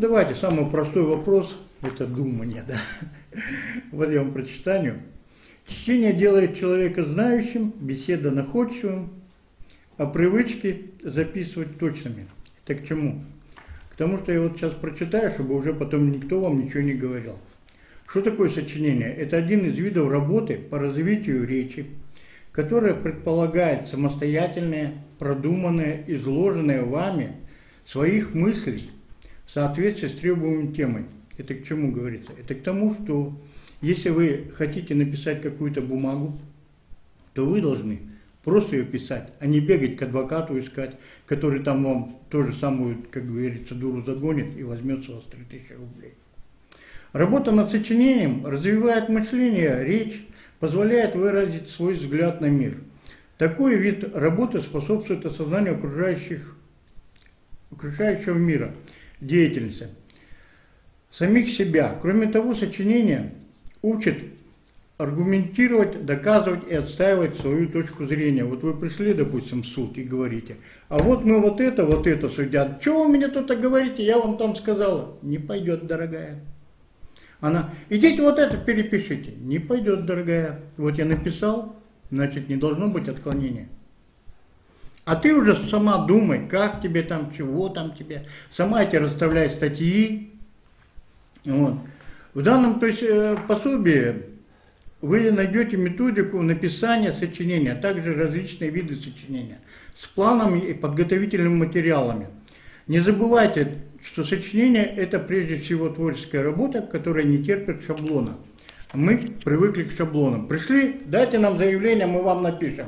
Давайте, самый простой вопрос – это думание, да. Вот я вам прочитаю. Чтение делает человека знающим, беседа находчивым, а привычки записывать точными. Это к чему? К тому, что я вот сейчас прочитаю, чтобы уже потом никто вам ничего не говорил. Что такое сочинение? Это один из видов работы по развитию речи, которая предполагает самостоятельное, продуманное, изложенное вами своих мыслей в соответствии с требуемой темой. Это к чему говорится? Это к тому, что если вы хотите написать какую-то бумагу, то вы должны просто ее писать, а не бегать к адвокату искать, который там вам тоже самую, как говорится, дуру загонит и возьмет с вас 3000 рублей. Работа над сочинением развивает мышление, речь, позволяет выразить свой взгляд на мир. Такой вид работы способствует осознанию окружающих, окружающего мира, деятельности, самих себя. Кроме того, сочинение учит аргументировать, доказывать и отстаивать свою точку зрения. Вот вы пришли, допустим, в суд и говорите, а вот мы вот это, вот это судят. Чего вы мне тут говорите, я вам там сказала. Не пойдет, дорогая. Она, идите вот это перепишите. Не пойдет, дорогая. Вот я написал, значит, не должно быть отклонения. А ты уже сама думай, как тебе там, чего там тебе. Сама эти расставляй статьи. Вот. В данном то есть, э, пособии вы найдете методику написания сочинения, а также различные виды сочинения с планами и подготовительными материалами. Не забывайте, что сочинение – это прежде всего творческая работа, которая не терпит шаблона. Мы привыкли к шаблонам. Пришли, дайте нам заявление, мы вам напишем.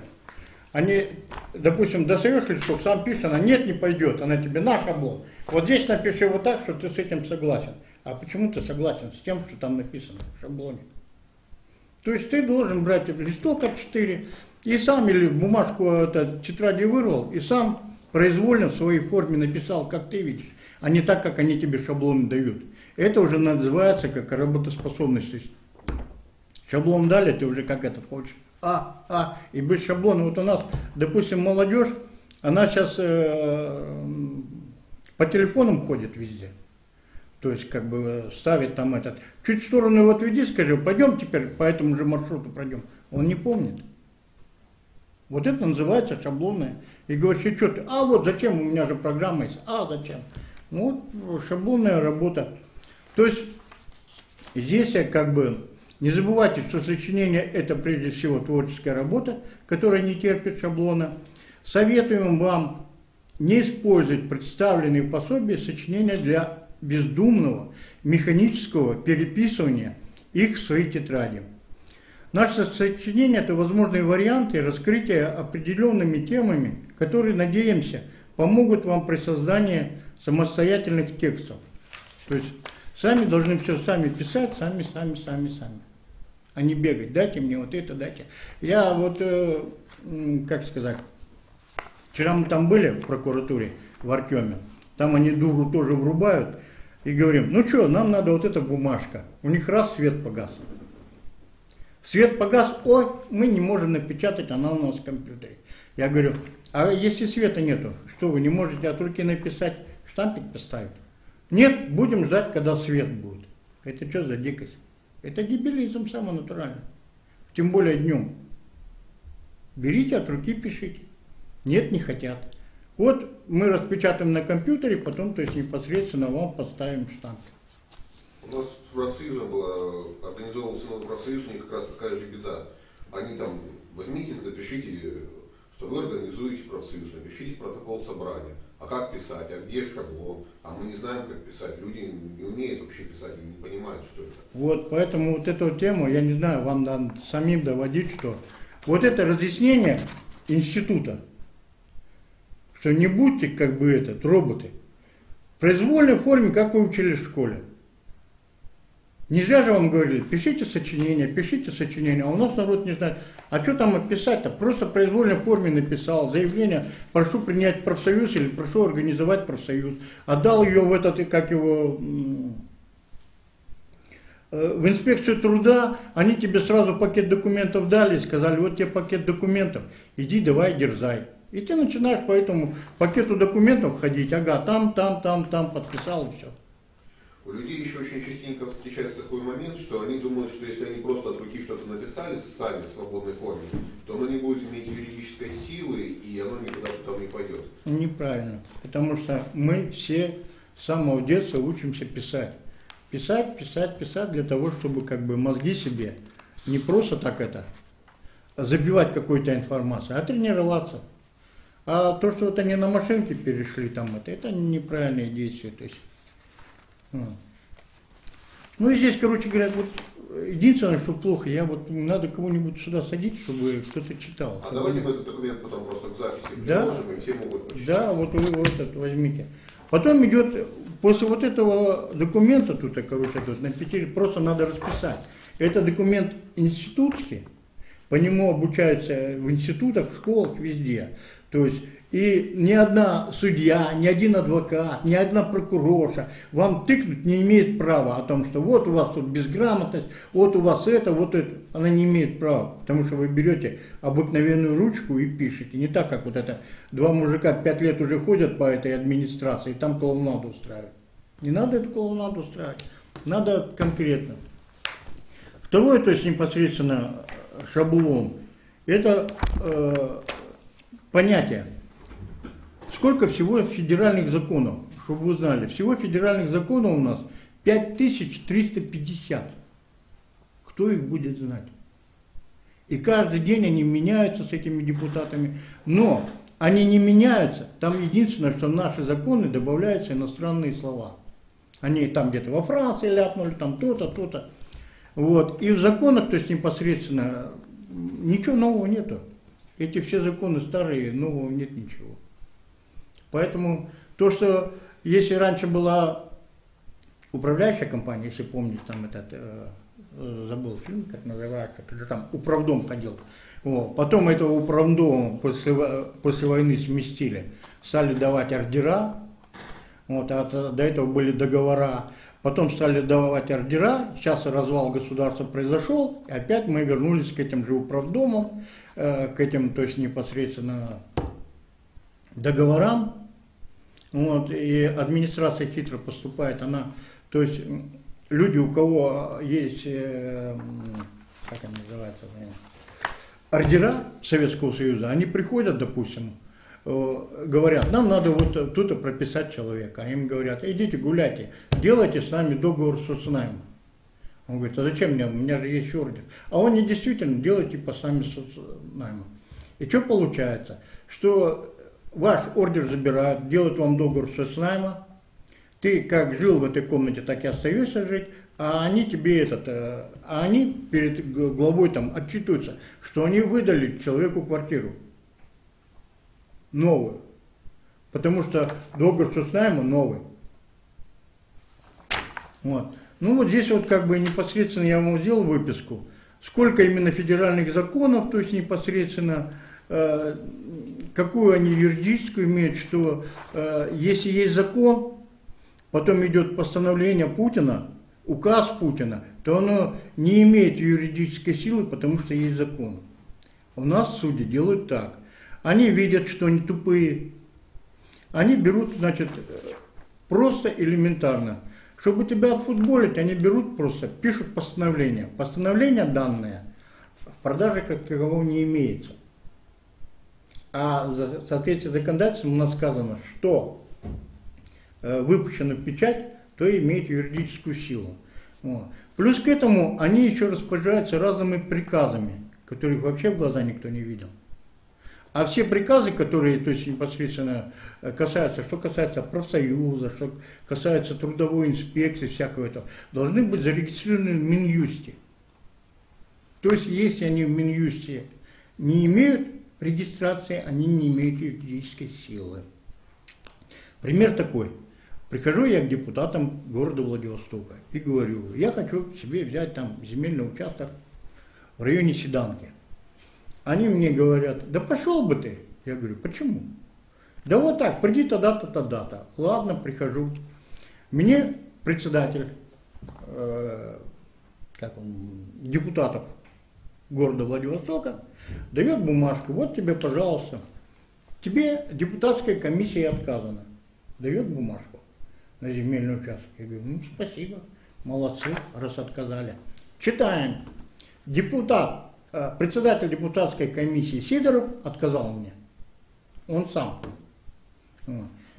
Они, допустим, достаешь листок, сам пишет, она нет, не пойдет, она тебе на шаблон. Вот здесь напиши вот так, что ты с этим согласен. А почему ты согласен с тем, что там написано в шаблоне? То есть ты должен брать листок А4 и сам или бумажку это, тетради вырвал, и сам произвольно в своей форме написал, как ты видишь а не так, как они тебе шаблон дают. Это уже называется как работоспособность. Шаблон дали, ты уже как это хочешь. А, а, и без шаблона. Вот у нас, допустим, молодежь, она сейчас э, по телефонам ходит везде. То есть, как бы ставит там этот. Чуть в сторону его отведи, скажи, пойдем теперь по этому же маршруту пройдем. Он не помнит. Вот это называется шаблонное. И говоришь, что ты? А вот зачем? У меня же программа есть. А зачем? Ну, шаблонная работа. То есть здесь как бы не забывайте, что сочинение это прежде всего творческая работа, которая не терпит шаблона. Советуем вам не использовать представленные пособия сочинения для бездумного механического переписывания их в свои тетради. Наше сочинение – это возможные варианты раскрытия определенными темами, которые, надеемся, помогут вам при создании самостоятельных текстов. То есть сами должны все сами писать, сами, сами, сами, сами. А не бегать, дайте мне вот это, дайте. Я вот, э, как сказать, вчера мы там были в прокуратуре, в Артеме, там они дуру тоже врубают, и говорим, ну что, нам надо вот эта бумажка. У них раз свет погас. Свет погас, ой, мы не можем напечатать, она у нас в компьютере. Я говорю, а если света нету, что вы не можете от руки написать? штампик поставить. Нет, будем ждать, когда свет будет. Это что за дикость? Это дебилизм самый натуральный. Тем более днем. Берите от руки, пишите. Нет, не хотят. Вот мы распечатаем на компьютере, потом, то есть непосредственно вам поставим штамп. У нас профсоюзом была, организовывался новый профсоюз, у них как раз такая же беда. Они там, возьмите, напишите, что вы организуете профсоюз, напишите протокол собрания а как писать, а где шаблон, а мы не знаем, как писать, люди не умеют вообще писать, не понимают, что это. Вот, поэтому вот эту тему, я не знаю, вам надо самим доводить, что вот это разъяснение института, что не будьте как бы этот, роботы, в произвольной форме, как вы учили в школе. Нельзя же вам говорили, пишите сочинения, пишите сочинения, а у нас народ не знает. А что там описать-то? Просто в произвольной форме написал заявление, прошу принять профсоюз или прошу организовать профсоюз. Отдал ее в этот, как его, э, в инспекцию труда, они тебе сразу пакет документов дали и сказали, вот тебе пакет документов, иди давай дерзай. И ты начинаешь по этому пакету документов ходить, ага, там, там, там, там, подписал и все. У людей еще очень частенько встречается такой момент, что они думают, что если они просто от руки что-то написали сами в свободной форме, то оно не будет иметь юридической силы и оно никуда потом не пойдет. Неправильно. Потому что мы все с самого детства учимся писать. Писать, писать, писать для того, чтобы как бы мозги себе не просто так это забивать какой-то информацией, а тренироваться. А то, что вот они на машинке перешли там, это, это неправильные действия. То есть, ну и здесь, короче говоря, вот единственное, что плохо, я вот надо кого-нибудь сюда садить, чтобы кто-то читал. А давайте мы этот документ потом просто к записи да? приложим, и все могут почитать. Да, вот вы вот это возьмите. Потом идет, после вот этого документа, тут, короче, тут на пяти, просто надо расписать. Это документ институтский, по нему обучаются в институтах, в школах, везде. То есть и ни одна судья, ни один адвокат, ни одна прокурорша вам тыкнуть не имеет права о том, что вот у вас тут безграмотность, вот у вас это, вот это. Она не имеет права, потому что вы берете обыкновенную ручку и пишете. Не так, как вот это два мужика пять лет уже ходят по этой администрации, и там клоунаду устраивают. Не надо эту клоунаду устраивать, надо конкретно. Второе, то есть непосредственно шаблон, это э, понятие. Сколько всего федеральных законов, чтобы вы знали. Всего федеральных законов у нас 5350. Кто их будет знать? И каждый день они меняются с этими депутатами. Но они не меняются. Там единственное, что наши законы добавляются иностранные слова. Они там где-то во Франции ляпнули, там то-то, то-то. Вот. И в законах, то есть непосредственно, ничего нового нету. Эти все законы старые, нового нет ничего. Поэтому то, что если раньше была управляющая компания, если помните, там этот, э, э забыл фильм, как называется, когда там управдом ходил. Вот. Потом этого управдома после, после войны сместили, стали давать ордера, вот, а до этого были договора, потом стали давать ордера, сейчас развал государства произошел, и опять мы вернулись к этим же управдомам, э, к этим, то есть непосредственно договорам, вот, и администрация хитро поступает, она, то есть люди, у кого есть, э, как они называются, ордера Советского Союза, они приходят, допустим, э, говорят, нам надо вот тут прописать человека. А им говорят, идите гуляйте, делайте с нами договор соцнайма. Он говорит, а зачем мне, у меня же есть ордер. А он не действительно, делайте по сами соцнайму. И что получается? Что ваш ордер забирают, делают вам договор соцнайма, ты как жил в этой комнате, так и остаешься жить, а они тебе этот, э, а они перед главой там отчитываются, что они выдали человеку квартиру. Новую, потому что договор соцнайма новый. Вот. Ну вот здесь вот как бы непосредственно я вам сделал выписку, сколько именно федеральных законов, то есть непосредственно э, какую они юридическую имеют, что э, если есть закон, потом идет постановление Путина, указ Путина, то оно не имеет юридической силы, потому что есть закон. У нас судьи делают так. Они видят, что они тупые. Они берут, значит, просто элементарно. Чтобы тебя отфутболить, они берут просто, пишут постановление. Постановление данное в продаже как такового не имеется. А в соответствии с законодательством у нас сказано, что э, выпущено печать, то имеет юридическую силу. Вот. Плюс к этому они еще распоряжаются разными приказами, которых вообще в глаза никто не видел. А все приказы, которые то есть, непосредственно э, касаются, что касается профсоюза, что касается трудовой инспекции, всякого этого, должны быть зарегистрированы в Минюсте. То есть, если они в Минюсте не имеют регистрации, они не имеют юридической силы. Пример такой. Прихожу я к депутатам города Владивостока и говорю, я хочу себе взять там земельный участок в районе Седанки. Они мне говорят, да пошел бы ты. Я говорю, почему? Да вот так, приди тогда-то, тогда-то. Ладно, прихожу. Мне председатель э, как он, депутатов города Владивостока дает бумажку, вот тебе, пожалуйста, тебе депутатская комиссия отказана, дает бумажку. на земельный участок. Я говорю, ну спасибо, молодцы, раз отказали. Читаем. Депутат, э, председатель депутатской комиссии Сидоров отказал мне. Он сам.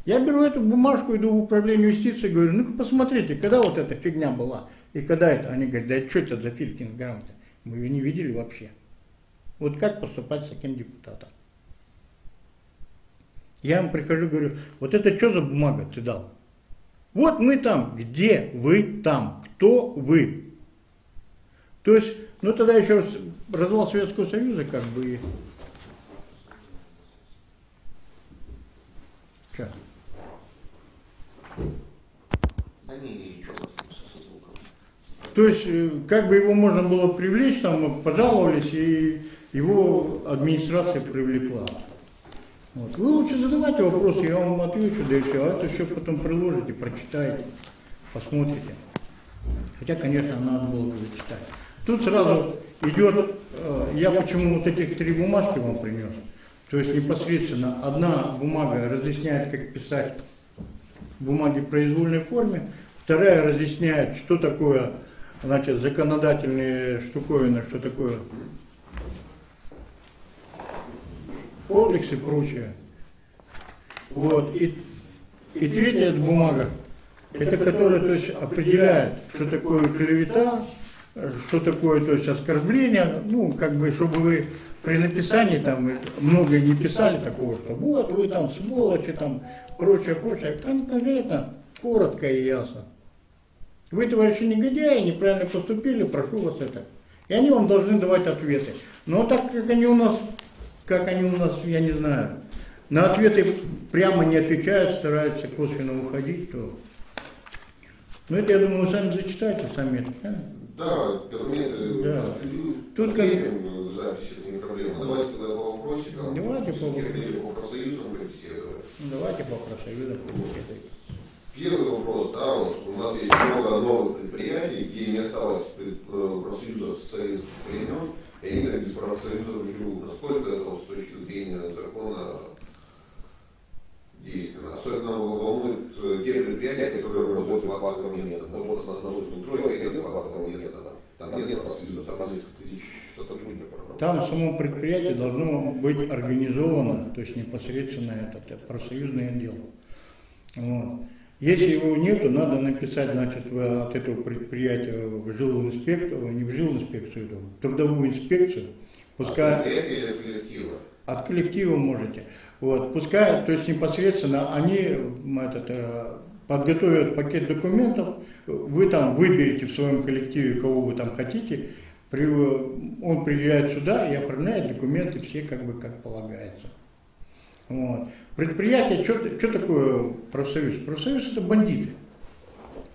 Я беру эту бумажку, иду в управление юстиции, говорю, ну-ка посмотрите, когда вот эта фигня была, и когда это, они говорят, да что это за Филькин грамота? Мы ее не видели вообще. Вот как поступать с таким депутатом? Я им прихожу, говорю, вот это что за бумага ты дал? Вот мы там, где вы там, кто вы? То есть, ну тогда еще развал Советского Союза как бы. Сейчас. То есть, э, как бы его можно было привлечь, там пожаловались, и его администрация привлекла. Вот. Вы лучше задавайте вопросы, я вам отвечу, да и все. А это все потом приложите, прочитаете, посмотрите. Хотя, конечно, надо было бы зачитать. Тут сразу идет, э, я почему вот этих три бумажки вам принес. То есть непосредственно одна бумага разъясняет, как писать бумаги в произвольной форме, вторая разъясняет, что такое значит, законодательные штуковины, что такое кодекс и прочее. Вот. И, и третья бумага, это которая то есть, определяет, что такое клевета, что такое то есть, оскорбление, ну, как бы, чтобы вы при написании там многое не писали такого, что вот вы там сволочи, там прочее, прочее. Конкретно, коротко и ясно. Вы, товарищи негодяи, неправильно поступили, прошу вас это. И они вам должны давать ответы. Но так как они у нас, как они у нас, я не знаю, на ответы прямо не отвечают, стараются косвенно уходить, то... Ну это, я думаю, вы сами зачитаете, сами это, правильно? Да, документы. Да. Тут как... Записи, не проблема. Давайте тогда по вопросикам. Давайте по вопросикам. По профсоюзам Давайте по профсоюзам. Первый вопрос, да, вот у нас есть много новых предприятий, где не осталось э, профсоюзов советских времен, и они без профсоюзов живут. Насколько это вот, с точки зрения закона действенно? Особенно волнует э, те предприятия, которые работают по квартовым методам. Вот у нас на Зойском стройке нет по квартовым методам. Там нет профсоюзов, там несколько тысяч сотрудников. Там само предприятие должно быть организовано, то есть непосредственно этот профсоюзный отдел. Вот. Если его нету, надо написать, значит, от этого предприятия в жилинспекцию, не в жилинспекцию, в трудовую инспекцию. Пускай, от или от коллектива? От коллектива можете. Вот, пускай, то есть непосредственно они этот, э, подготовят пакет документов, вы там выберете в своем коллективе, кого вы там хотите, при, он приезжает сюда и оформляет документы все как бы как полагается. Вот. Предприятие, что, что такое профсоюз? Профсоюз это бандиты.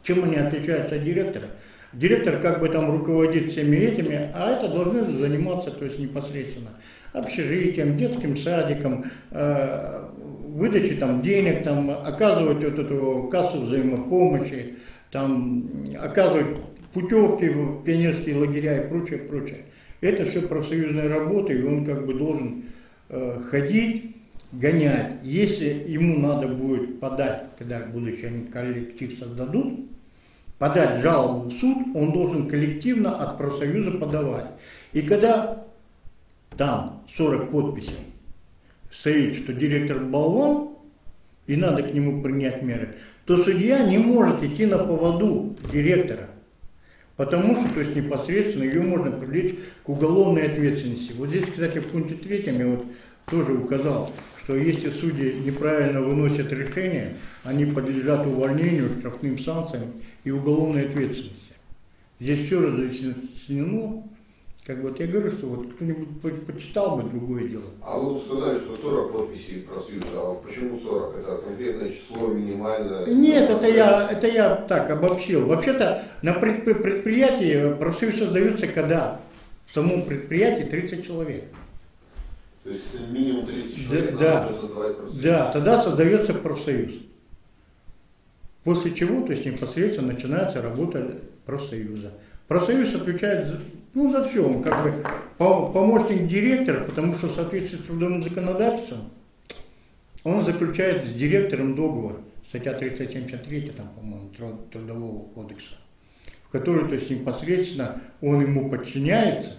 Чем они отличаются от директора? Директор как бы там руководит всеми этими, а это должны заниматься то есть непосредственно общежитием, детским садиком, э, выдачей там денег, там, оказывать вот эту кассу взаимопомощи, там, оказывать путевки в пионерские лагеря и прочее, прочее. Это все профсоюзная работа, и он как бы должен э, ходить, гонять. Если ему надо будет подать, когда будущий они коллектив создадут, подать жалобу в суд, он должен коллективно от профсоюза подавать. И когда там 40 подписей стоит, что директор болван, и надо к нему принять меры, то судья не может идти на поводу директора. Потому что, то есть непосредственно ее можно привлечь к уголовной ответственности. Вот здесь, кстати, в пункте третьем я вот тоже указал, что если судьи неправильно выносят решение, они подлежат увольнению, штрафным санкциям и уголовной ответственности. Здесь все разъяснено. Как вот я говорю, что вот кто-нибудь почитал бы другое дело. А вы сказали, что 40 подписей профсоюза. А почему 40? Это конкретное число минимальное? Нет, это я, это я так обобщил. Вообще-то на предприятии профсоюз создается когда? В самом предприятии 30 человек. То есть минимум 30 человек да, профсоюз. Да, тогда создается профсоюз. После чего, то есть непосредственно начинается работа профсоюза. Профсоюз отвечает ну, за все. Он как бы помощник директора, потому что в соответствии с трудовым законодательством он заключает с директором договор. статья 373, там, по-моему, Трудового кодекса, в которой, то есть непосредственно он ему подчиняется,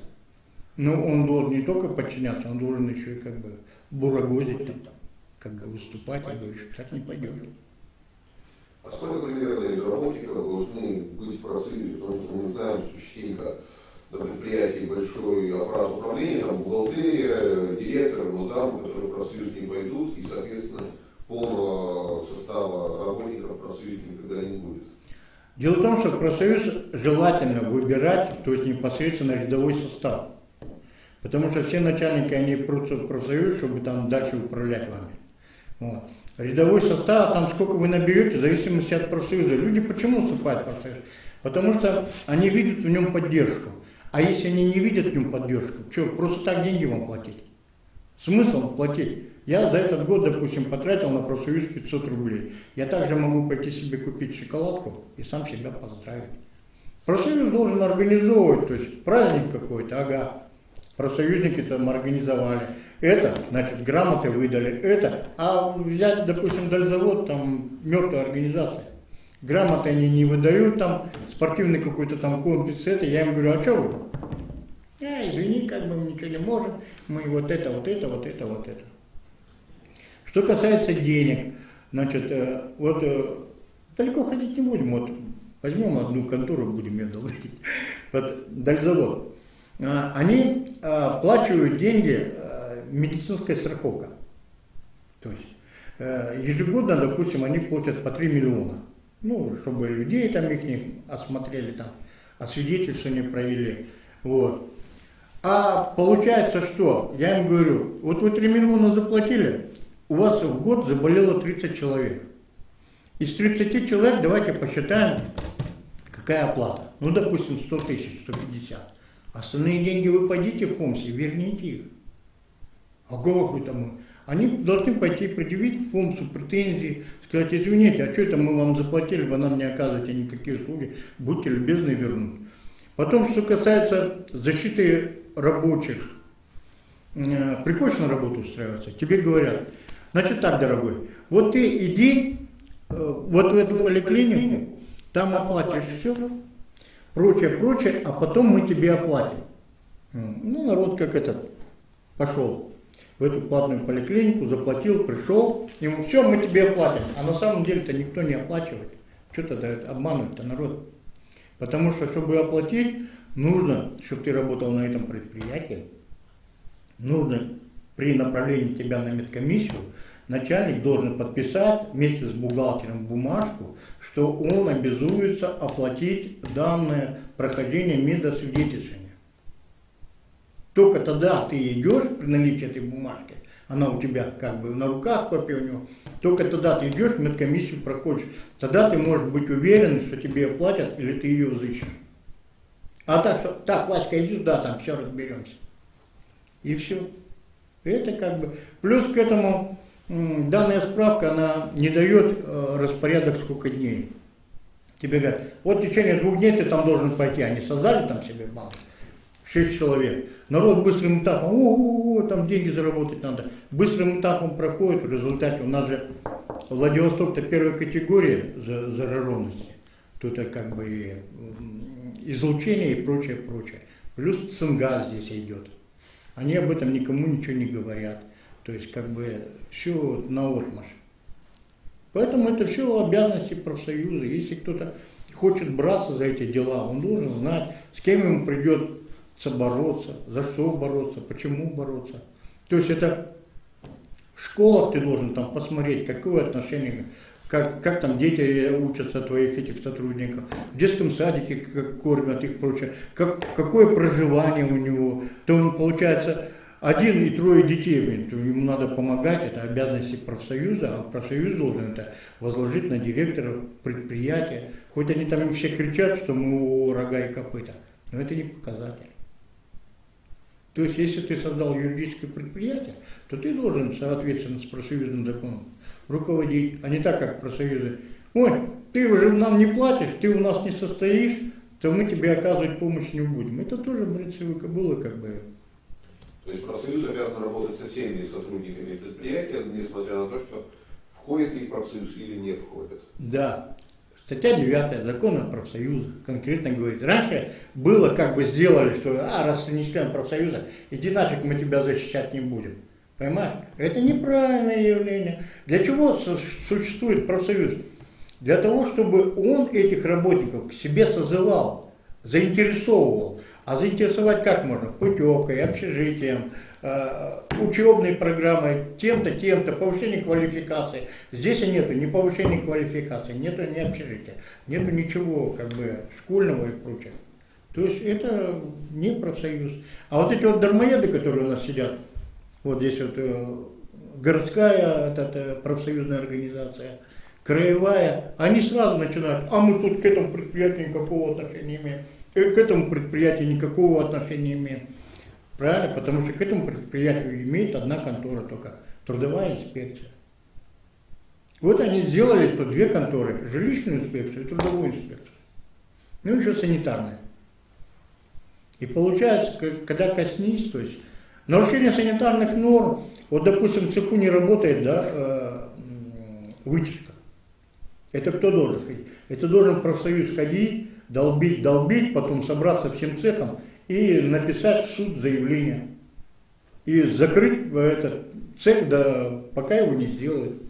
но он должен не только подчиняться, он должен еще и как бы бурагозить там, как бы выступать, я говорю, что так не пойдет. А сколько примерно из работников должны быть в профсоюзе? Потому что мы знаем, что частенько на предприятии большой аппарат управления, там бухгалтерия, директор, зам, которые в профсоюз не пойдут, и, соответственно, полного состава работников профсоюза никогда не будет. Дело в том, что в профсоюз желательно выбирать, то есть непосредственно рядовой состав. Потому что все начальники, они прутся в профсоюз, чтобы там дальше управлять вами. Вот. Рядовой состав, там сколько вы наберете, в зависимости от профсоюза. Люди почему вступают в профсоюз? Потому что они видят в нем поддержку. А если они не видят в нем поддержку, что, просто так деньги вам платить? Смысл платить? Я за этот год, допустим, потратил на профсоюз 500 рублей. Я также могу пойти себе купить шоколадку и сам себя поздравить. Профсоюз должен организовывать, то есть праздник какой-то, ага, профсоюзники там организовали. Это, значит, грамоты выдали, это. А взять, допустим, дальзавод, там мертвая организация. Грамоты они не выдают, там спортивный какой-то там комплекс, это. Я им говорю, а что вы? А, извини, как бы мы ничего не можем, мы вот это, вот это, вот это, вот это. Что касается денег, значит, э, вот э, далеко ходить не будем, вот возьмем одну контору, будем ее долбить, вот дальзавод. А, они оплачивают деньги медицинская страховка. То есть э, ежегодно, допустим, они платят по 3 миллиона. Ну, чтобы людей там их не осмотрели, там, освидетельствование провели. Вот. А получается что? Я им говорю, вот вы 3 миллиона заплатили, у вас в год заболело 30 человек. Из 30 человек давайте посчитаем, какая оплата. Ну, допустим, 100 тысяч, 150. Остальные деньги вы пойдите в ФОМСе, верните их. А вы там? Они должны пойти предъявить ФОМСу претензии, сказать, извините, а что это мы вам заплатили, вы нам не оказываете никакие услуги, будьте любезны вернуть. Потом, что касается защиты рабочих, э, приходишь на работу устраиваться, тебе говорят, значит так, дорогой, вот ты иди э, вот в эту поликлинику, там оплатишь все, прочее, прочее, а потом мы тебе оплатим. Ну, народ как этот пошел в эту платную поликлинику, заплатил, пришел, ему все, мы тебе оплатим. А на самом деле-то никто не оплачивает. Что тогда обманывать-то народ? Потому что, чтобы оплатить, нужно, чтобы ты работал на этом предприятии, нужно при направлении тебя на медкомиссию, начальник должен подписать вместе с бухгалтером бумажку, что он обязуется оплатить данное прохождение медосвидетельствования. Только тогда ты идешь при наличии этой бумажки, она у тебя как бы на руках, копия у него, только тогда ты идешь, медкомиссию проходишь. Тогда ты можешь быть уверен, что тебе оплатят или ты ее взыщешь. А так, что, так, Васька, иди да, там все разберемся. И все. Это как бы... Плюс к этому данная справка, она не дает э, распорядок сколько дней. Тебе говорят, вот в течение двух дней ты там должен пойти. Они создали там себе банк, шесть человек. Народ быстрым этапом, о, -о, -о там деньги заработать надо. Быстрым этапом проходит, в результате у нас же Владивосток-то первая категория зараженности. Тут это как бы излучение и прочее, прочее. Плюс цинга здесь идет. Они об этом никому ничего не говорят. То есть как бы все на отмашь. Поэтому это все обязанности профсоюза. Если кто-то хочет браться за эти дела, он должен знать, с кем ему придет бороться, за что бороться, почему бороться. То есть это в школах ты должен там посмотреть, какое отношение, как, как там дети учатся твоих этих сотрудников, в детском садике как кормят их прочее, как, какое проживание у него, то он получается один и трое детей, ему надо помогать, это обязанности профсоюза, а профсоюз должен это возложить на директоров предприятия, хоть они там все кричат, что мы рога и копыта, но это не показатель. То есть, если ты создал юридическое предприятие, то ты должен, соответственно, с профсоюзным законом руководить, а не так, как профсоюзы. Ой, ты уже нам не платишь, ты у нас не состоишь, то мы тебе оказывать помощь не будем. Это тоже, в было как бы. То есть профсоюз обязан работать со всеми сотрудниками предприятия, несмотря на то, что в входят ли профсоюз или не входят. Да. Статья 9 закона о профсоюзах конкретно говорит. Раньше было как бы сделали, что а, раз ты не член профсоюза, иди нафиг, мы тебя защищать не будем. Понимаешь? Это неправильное явление. Для чего существует профсоюз? Для того, чтобы он этих работников к себе созывал, заинтересовывал. А заинтересовать как можно? Путевкой, общежитием, э, учебной программой, тем-то, тем-то, повышение квалификации. Здесь и нету ни повышения квалификации, нету ни общежития, нету ничего как бы школьного и прочего. То есть это не профсоюз. А вот эти вот дармоеды, которые у нас сидят, вот здесь вот э, городская это, это профсоюзная организация, краевая, они сразу начинают, а мы тут к этому предприятию никакого отношения не имеем, к этому предприятию никакого отношения не имеем. Правильно? Потому что к этому предприятию имеет одна контора только, трудовая инспекция. Вот они сделали что две конторы, жилищную инспекцию и трудовую инспекцию. Ну еще санитарная. И получается, когда коснись, то есть Нарушение санитарных норм, вот допустим в цеху не работает да, э, вытяжка. Это кто должен ходить? Это должен профсоюз ходить, долбить, долбить, потом собраться всем цехом и написать в суд заявление. И закрыть этот цех, да, пока его не сделают.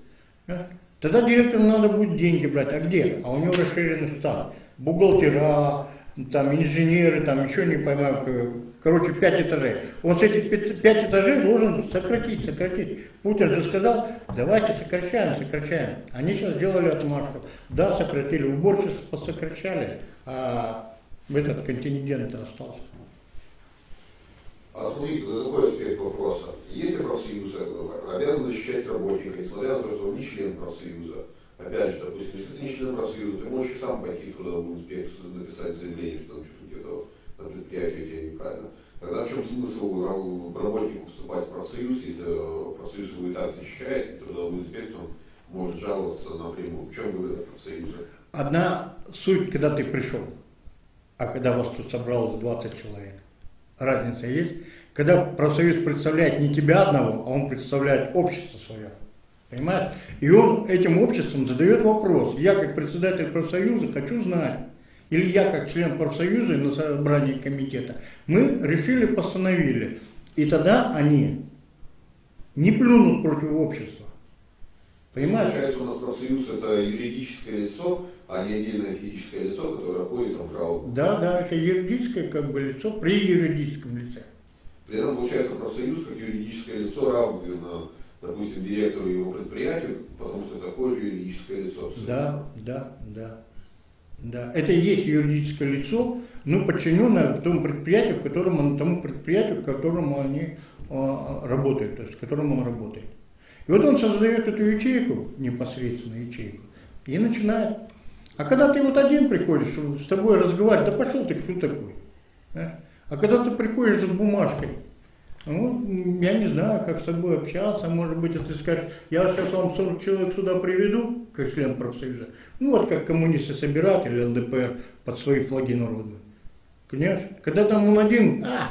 Тогда директору надо будет деньги брать. А где? А у него расширенный штат. Бухгалтера, там инженеры, там еще не поймаю, короче, пять этажей. Он с этих пять этажей должен сократить, сократить. Путин же сказал, давайте сокращаем, сокращаем. Они сейчас сделали отмашку. Да, сократили, уборщиц посокращали, а этот контингент остался. А смотрите, такой аспект вопроса. Если профсоюз обязан защищать работника, несмотря на то, что он не член профсоюза, опять же, допустим, если ты не член профсоюза, ты можешь сам пойти в трудовую инспекцию, написать заявление, что там что-то где-то на предприятии у тебя неправильно. Тогда в чем смысл работнику вступать в профсоюз, если профсоюз его и так защищает, и трудовую инспекцию он может жаловаться напрямую. В чем выгода профсоюза? Одна суть, когда ты пришел, а когда вас тут собралось 20 человек. Разница есть. Когда профсоюз представляет не тебя одного, а он представляет общество свое. Понимаешь? И он этим обществом задает вопрос. Я, как председатель профсоюза, хочу знать, или я, как член профсоюза на собрании комитета, мы решили, постановили. И тогда они не плюнут против общества. Понимаешь? Получается, у нас профсоюз это юридическое лицо, а не отдельное физическое лицо, которое ходит там жалобу. Да, да, это юридическое как бы лицо при юридическом лице. При этом, получается, профсоюз как юридическое лицо равен допустим, директору его предприятию, потому что такое же юридическое лицо. Да, да, да. Да, это и есть юридическое лицо, но подчиненное тому предприятию, в котором он, тому предприятию, в котором они а, работают, то есть в котором он работает. И вот он создает эту ячейку, непосредственно ячейку, и начинает. А когда ты вот один приходишь, с тобой разговаривать, да пошел ты, кто такой? Да? А когда ты приходишь с бумажкой, ну, я не знаю, как с тобой общаться, может быть, ты скажешь, я сейчас вам 40 человек сюда приведу, как член профсоюза, ну вот как коммунисты собирают или ЛДПР под свои флаги народные. Конечно. Когда там он один, а,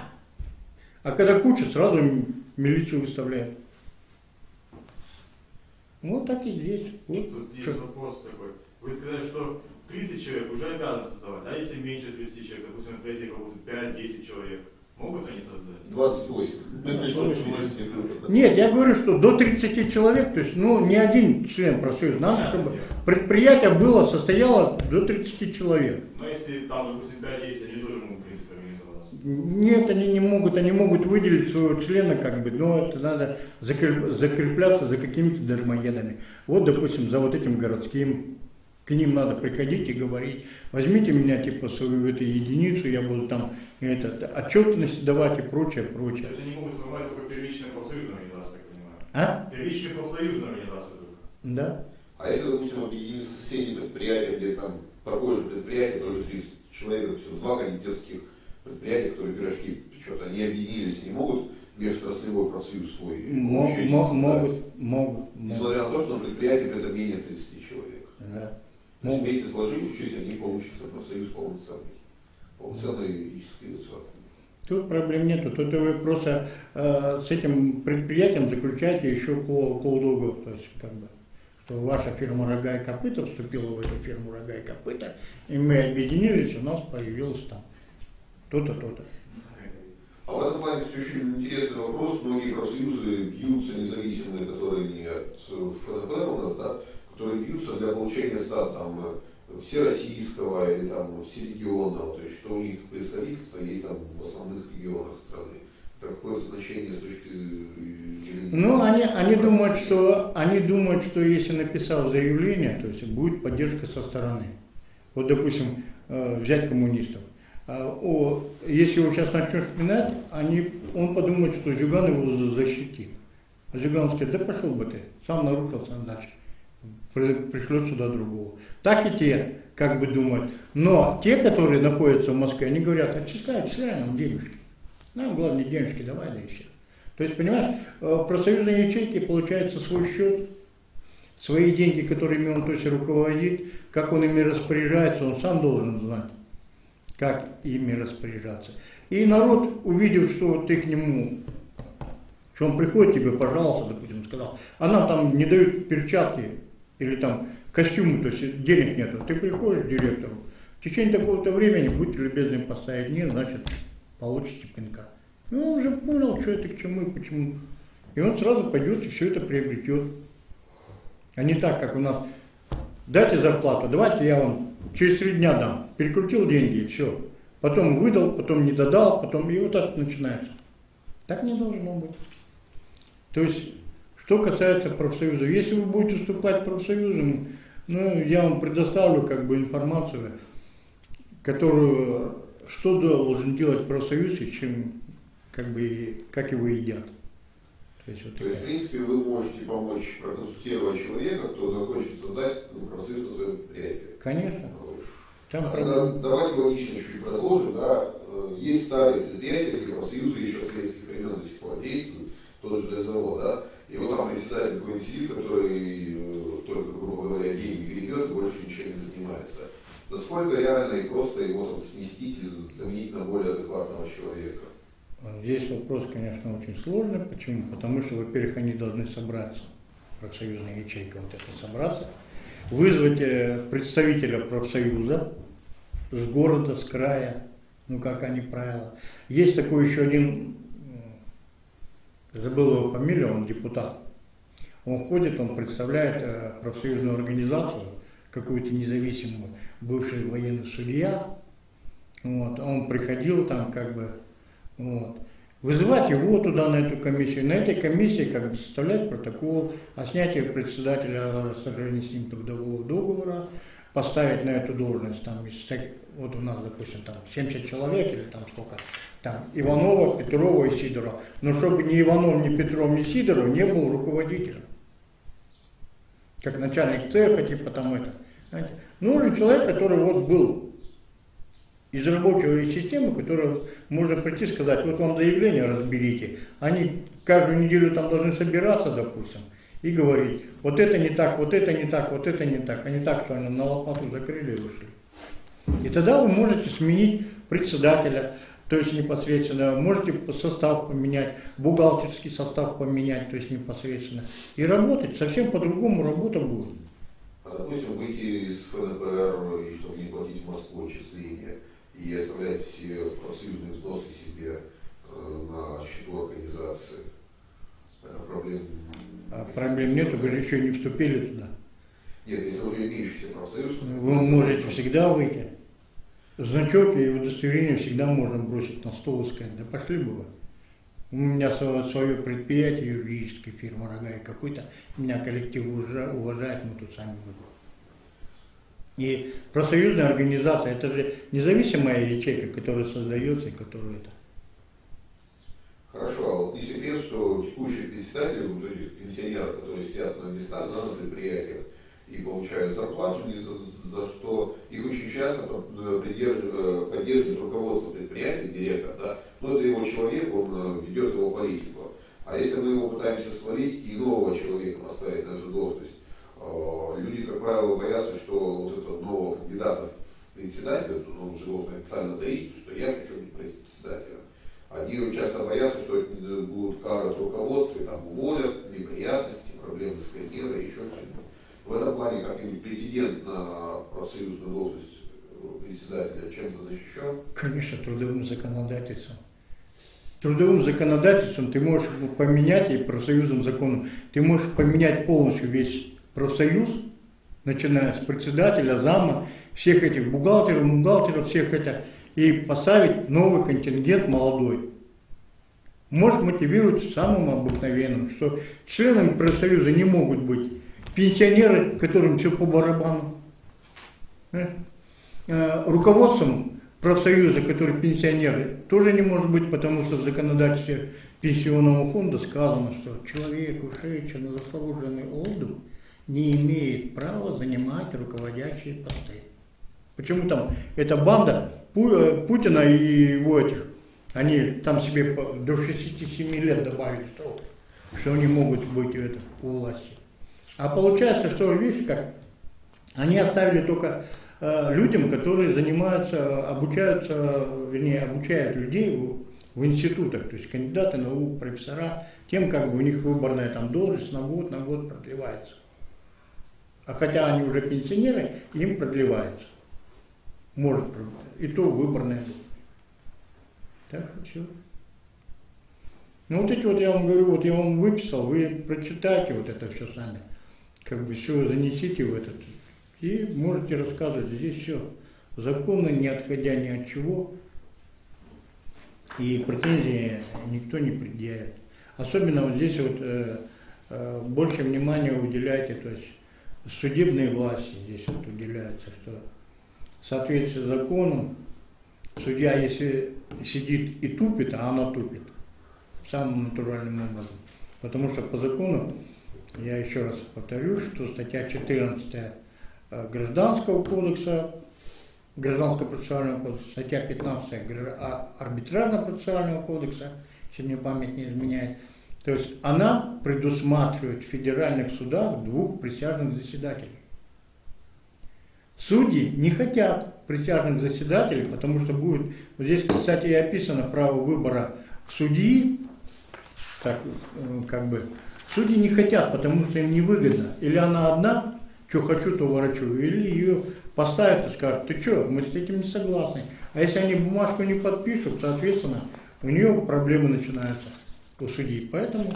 а когда куча, сразу милицию выставляют. Вот так и здесь. Вот. Тут есть вопрос такой. Вы сказали, что 30 человек уже обязаны создавать, а если меньше 30 человек, допустим, на предприятии работает 5-10 человек, Могут они создать? 28. Нет, я говорю, что до 30 человек, то есть, ну, не один член профсоюза. Надо, чтобы предприятие было, состояло до 30 человек. Но если там, допустим, 5-10, они тоже могут, в принципе, организоваться? Нет, они не могут, они могут выделить своего члена, как бы, но это надо закрепляться за какими-то дармоедами. Вот, допустим, за вот этим городским к ним надо приходить и говорить, возьмите меня типа свою эту единицу, я буду там этот, отчетность давать и прочее, прочее. То есть они могут сформировать только первичную профсоюзную организацию, так понимаю? А? Первичную профсоюзную организацию только. Да. А если, допустим, объединить соседние предприятия, где там такое же предприятие, тоже 30 человек, допустим, два кондитерских предприятия, которые пирожки что-то они объединились, не могут межотраслевой профсоюз свой могут, могут, могут. Несмотря на то, что на предприятии при этом менее 30 человек. Да. Есть вместе сложившись, они получится профсоюз полноценный. Полноценное юридическое лицо. Тут проблем нету. Тут вы просто э, с этим предприятием заключаете еще колдугов, то есть как бы, что ваша фирма «Рога и копыта» вступила в эту фирму «Рога и копыта», и мы объединились, у нас появился там то-то, то-то. А в этом плане кстати, очень интересный вопрос. Многие профсоюзы бьются независимые, которые не от ФНП у нас, да, которые бьются для получения статуса там, всероссийского или там всерегионного, то есть что у них представительство есть там в основных регионах страны. Какое значение с точки зрения... Ну, они, они, думают, что, они думают, что если написал заявление, то есть будет поддержка со стороны. Вот, допустим, э, взять коммунистов. А, о, если его сейчас начнешь пинать, они, он подумает, что Зюган его защитит. А Зюган скажет, да пошел бы ты, сам нарушил, сам дальше. Пришлет сюда другого. Так и те, как бы думают. Но те, которые находятся в Москве, они говорят, отчисляй, отчисляй нам денежки. Нам главное денежки давай, да и все. То есть, понимаешь, э, в профсоюзной ячейке получается свой счет, свои деньги, которыми он то есть руководит, как он ими распоряжается, он сам должен знать как ими распоряжаться. И народ, увидев, что ты к нему, что он приходит тебе, пожалуйста, допустим, сказал, а нам там не дают перчатки или там костюмы, то есть денег нету, ты приходишь к директору, в течение такого-то времени будьте любезны поставить нет, значит, получите пинка. Ну, он уже понял, что это к чему и почему. И он сразу пойдет и все это приобретет. А не так, как у нас, дайте зарплату, давайте я вам через три дня дам. Перекрутил деньги и все. Потом выдал, потом не додал, потом и вот так начинается. Так не должно быть. То есть, что касается профсоюза, если вы будете вступать профсоюзом, ну, я вам предоставлю как бы информацию, которую, что должен делать профсоюз и чем, как бы, как его едят. То есть, вот То есть, в принципе, вы можете помочь проконсультировать человека, кто захочет создать ну, профсоюз на своем предприятии. Конечно. Там а, проблем... Давайте логично чуть-чуть продолжим. Да. Э, есть старые предприятия, где профсоюзы еще с советских времен до сих пор действуют, тот же завод, да, и вот там представитель какой-нибудь сидит, который э, только, грубо говоря, деньги гребет и больше ничем не занимается. Насколько реально и просто его там сместить и заменить на более адекватного человека? Здесь вопрос, конечно, очень сложный. Почему? Потому что, во-первых, они должны собраться, профсоюзная ячейка вот это собраться, вызвать э, представителя профсоюза с города, с края, ну как они правила. Есть такой еще один, забыл его фамилию, он депутат. Он ходит, он представляет э, профсоюзную организацию, какую-то независимую, бывший военный судья. Вот, он приходил там как бы, вот, Вызывать его туда, на эту комиссию. На этой комиссии как бы составлять протокол о снятии председателя сохранения с ним трудового договора, поставить на эту должность, там, вот у нас, допустим, там 70 человек или там сколько, там Иванова, Петрова и Сидорова. Но чтобы ни Иванов, ни Петров, ни Сидоров не был руководителем. Как начальник цеха, типа там это. Знаете. Нужен человек, который вот был из рабочей системы, которая можно прийти и сказать, вот вам заявление разберите. Они каждую неделю там должны собираться, допустим, и говорить, вот это не так, вот это не так, вот это не так. Они так, что они на лопату закрыли и вышли. И тогда вы можете сменить председателя, то есть непосредственно, можете состав поменять, бухгалтерский состав поменять, то есть непосредственно, и работать, совсем по-другому работа будет. А допустим, выйти из ФНПР, и чтобы не платить в Москву отчисления, и оставлять все профсоюзные взносы себе э, на счету организации. Это проблем а проблем нет, вы же еще не вступили туда. Нет, если уже имеющийся профсоюз. Вы можете всегда выйти. Значок и удостоверение всегда можно бросить на стол и сказать, да пошли бы вы. У меня свое предприятие, юридическая фирма «Рога» и какой-то, меня коллектив уважает, мы тут сами будем. И профсоюзная организация, это же независимая ячейка, которая создается и которая это. Хорошо, а вот не секрет, что текущие председатели, вот этих пенсионеров, которые сидят на местах, на предприятиях и получают зарплату, за, за что их очень часто э, поддерживает, поддерживает руководство предприятия, директор, да, но это его человек, он э, ведет его политику. А если мы его пытаемся свалить и нового человека поставить на эту должность, Э, люди, как правило, боятся, что вот этого нового кандидата в председателя, он уже должен официально заявить, что я хочу быть председателем. Они часто боятся, что будут кары от руководства, там уволят, неприятности, проблемы с карьерой, еще что-нибудь. В этом плане как-нибудь претендент на профсоюзную должность председателя чем-то защищен? Конечно, трудовым законодательством. Трудовым законодательством ты можешь поменять и профсоюзным законом, ты можешь поменять полностью весь профсоюз, начиная с председателя, зама, всех этих бухгалтеров, бухгалтеров, всех это, и поставить новый контингент молодой. Может мотивировать самым обыкновенным, что членами профсоюза не могут быть пенсионеры, которым все по барабану. Э? Э, руководством профсоюза, который пенсионеры, тоже не может быть, потому что в законодательстве пенсионного фонда сказано, что человек, ушедший на заслуженный отдых, не имеет права занимать руководящие посты. Почему там эта банда э, Путина и его этих, они там себе до 67 лет добавили срок, что они могут быть это, у власти. А получается, что, видишь, как они оставили только э, людям, которые занимаются, обучаются, вернее, обучают людей в, в институтах, то есть кандидаты наук, профессора, тем как бы у них выборная там должность на год, на год продлевается. А хотя они уже пенсионеры, им продлевается. Может. И то выборная должность. Так что все. Ну вот эти вот я вам говорю, вот я вам выписал, вы прочитайте вот это все сами. Как бы все занесите в этот. И можете рассказывать. Здесь все законно, не отходя ни от чего. И претензии никто не предъявит. Особенно вот здесь вот э, э, больше внимания уделяйте, то есть судебной власти здесь вот уделяется, что в соответствии с законом судья, если сидит и тупит, а она тупит, самым натуральным образом. Потому что по закону, я еще раз повторю, что статья 14 э, Гражданского кодекса, Гражданского процессуального кодекса, статья 15 а, Арбитражного процессуального кодекса, если мне память не изменяет, то есть она предусматривает в федеральных судах двух присяжных заседателей. Судьи не хотят присяжных заседателей, потому что будет, вот здесь, кстати, и описано право выбора судьи, так, э, как бы, судьи не хотят, потому что им невыгодно. Или она одна, что хочу, то ворочу, или ее поставят и скажут, ты что, мы с этим не согласны. А если они бумажку не подпишут, соответственно, у нее проблемы начинаются у судей. Поэтому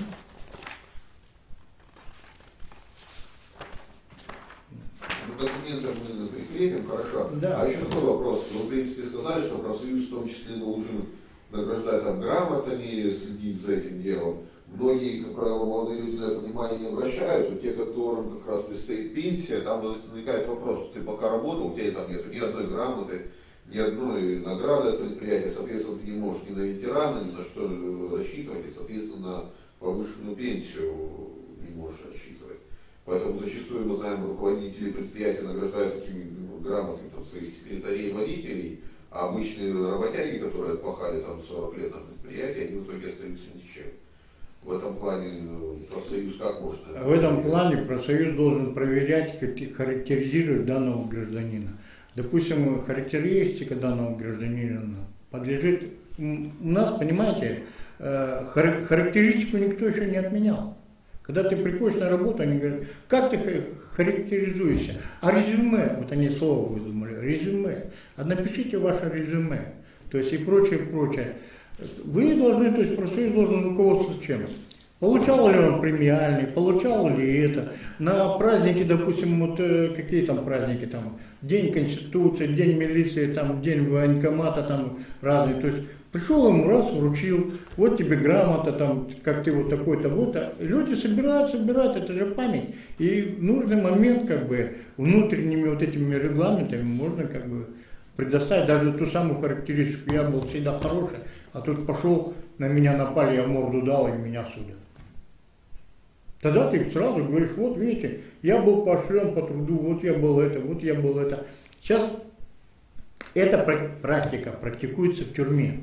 ну, документы мы прикрепим, хорошо. Да. А еще такой вопрос. Вы, в принципе, сказали, что профсоюз в том числе должен награждать там грамотами, следить за этим делом. Многие, как правило, молодые люди на это внимание не обращают, но те, которым как раз предстоит пенсия, там возникает вопрос, ты пока работал, у тебя там нет ни одной грамоты, ни одной награды от предприятия, соответственно, ты не можешь ни на ветерана, ни на что рассчитывать, и, соответственно, на повышенную пенсию не можешь рассчитывать. Поэтому зачастую мы знаем, руководители предприятия награждают такими ну, грамотами там, своих секретарей водителей, а обычные работяги, которые отпахали там 40 лет на предприятии, они в итоге остаются ни с чем. В этом плане ну, профсоюз как может? В этом плане профсоюз должен проверять, характеризировать данного гражданина. Допустим, характеристика данного гражданина подлежит... У нас, понимаете, э, характеристику никто еще не отменял. Когда ты приходишь на работу, они говорят, как ты характеризуешься? А резюме, вот они слово выдумали, резюме. А напишите ваше резюме. То есть и прочее, прочее. Вы должны, то есть профсоюз должен руководствоваться чем? Получал ли он премиальный, получал ли это. На праздники, допустим, вот э, какие там праздники, там, День Конституции, День милиции, там, День военкомата, там, разные. То есть пришел ему раз, вручил, вот тебе грамота, там, как ты вот такой-то, вот. А люди собирают, собирают, это же память. И в нужный момент, как бы, внутренними вот этими регламентами можно, как бы, предоставить даже ту самую характеристику. Я был всегда хороший, а тут пошел, на меня напали, я морду дал, и меня судят. Тогда ты сразу говоришь, вот видите, я был поощрен по труду, вот я был это, вот я был это. Сейчас эта практика практикуется в тюрьме.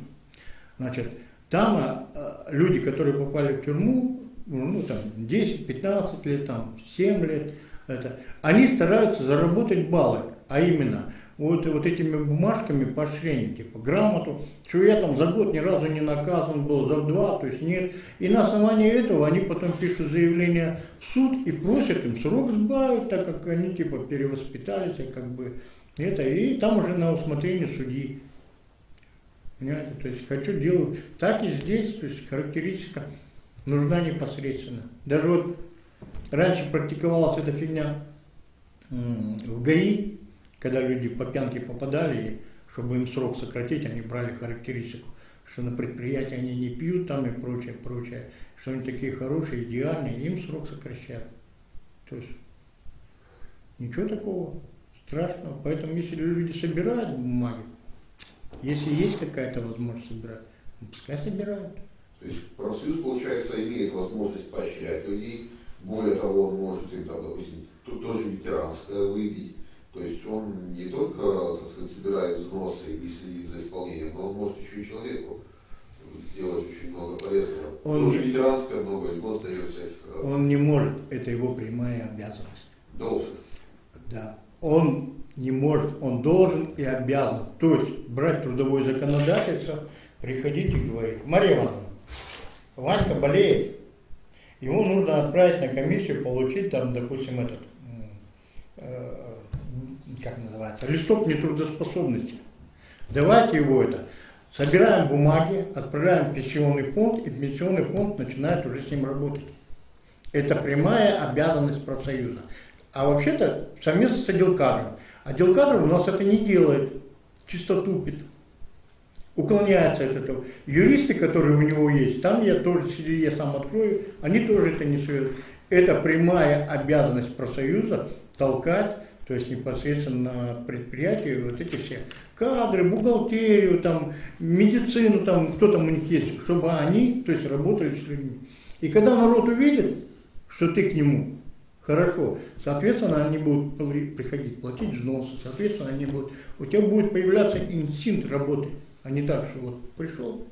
Значит, там а, люди, которые попали в тюрьму, ну там 10-15 лет, там 7 лет, это, они стараются заработать баллы, а именно вот, вот этими бумажками поощрения, типа грамоту, что я там за год ни разу не наказан был, за два, то есть нет. И на основании этого они потом пишут заявление в суд и просят им срок сбавить, так как они типа перевоспитались, и как бы это, и там уже на усмотрение судьи. Понимаете, то есть хочу делать, так и здесь, то есть характеристика нужна непосредственно. Даже вот раньше практиковалась эта фигня в ГАИ, когда люди по пьянке попадали, чтобы им срок сократить, они брали характеристику, что на предприятии они не пьют там и прочее, прочее, что они такие хорошие, идеальные, им срок сокращают. То есть ничего такого страшного. Поэтому если люди собирают бумаги, если есть какая-то возможность собирать, ну, пускай собирают. То есть профсоюз, получается, имеет возможность поощрять людей, более того, он может им, там, допустим, тоже ветеранское выбить, то есть он не только, так сказать, собирает взносы и следит за исполнением, но он может еще и человеку сделать очень много полезного. Он Тоже ветеранское много льгот дает всяких. Он не может, это его прямая обязанность. Должен. Да. Он не может, он должен и обязан. То есть брать трудовое законодательство, приходить и говорить, Мария Ивановна, Ванька болеет, ему нужно отправить на комиссию, получить там, допустим, этот э, как называется, листок нетрудоспособности. Давайте его это. Собираем бумаги, отправляем в пенсионный фонд, и пенсионный фонд начинает уже с ним работать. Это прямая обязанность профсоюза. А вообще-то совместно с отделкадром. Отдел кадров у нас это не делает, чисто тупит, уклоняется от этого. Юристы, которые у него есть, там я тоже, если я сам открою, они тоже это не советуют. Это прямая обязанность профсоюза толкать то есть непосредственно на предприятии вот эти все кадры, бухгалтерию, там, медицину, там, кто там у них есть, чтобы они, то есть работали с людьми. И когда народ увидит, что ты к нему хорошо, соответственно, они будут приходить платить взносы, соответственно, они будут, у тебя будет появляться инстинкт работы, а не так, что вот пришел,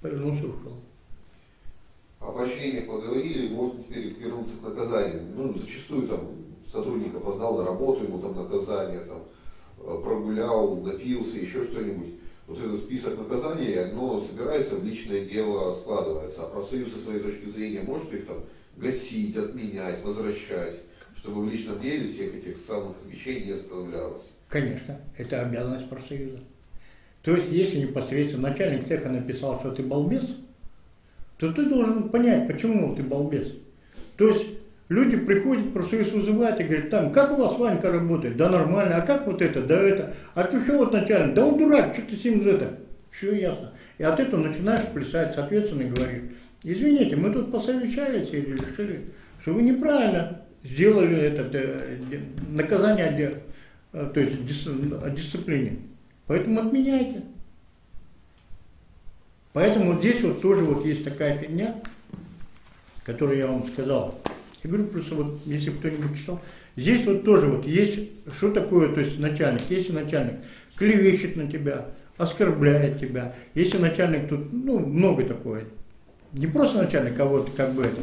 повернулся, ушел. О поощрении поговорили, можно теперь вернуться к наказаниям. Ну, зачастую там сотрудник опоздал на работу, ему там наказание, там, э, прогулял, напился, еще что-нибудь. Вот этот список наказаний, оно собирается в личное дело, складывается. А профсоюз со своей точки зрения может их там гасить, отменять, возвращать, чтобы в личном деле всех этих самых вещей не оставлялось. Конечно, это обязанность профсоюза. То есть, если непосредственно начальник цеха написал, что ты балбес, то ты должен понять, почему ты балбес. То есть, Люди приходят, профсоюз вызывают и говорят, там, как у вас Ванька работает? Да нормально, а как вот это, да это? А ты что вот начальник? Да он дурак, что ты с ним это? Все ясно. И от этого начинаешь плясать, соответственно, говоришь, извините, мы тут посовещались и решили, что вы неправильно сделали это э, наказание, э, то есть дисциплине. Поэтому отменяйте. Поэтому здесь вот тоже вот есть такая фигня, которую я вам сказал. Я говорю просто вот, если кто-нибудь читал, здесь вот тоже вот есть, что такое, то есть начальник, если начальник клевещет на тебя, оскорбляет тебя, если начальник тут, ну, много такое, не просто начальник, а вот как бы это.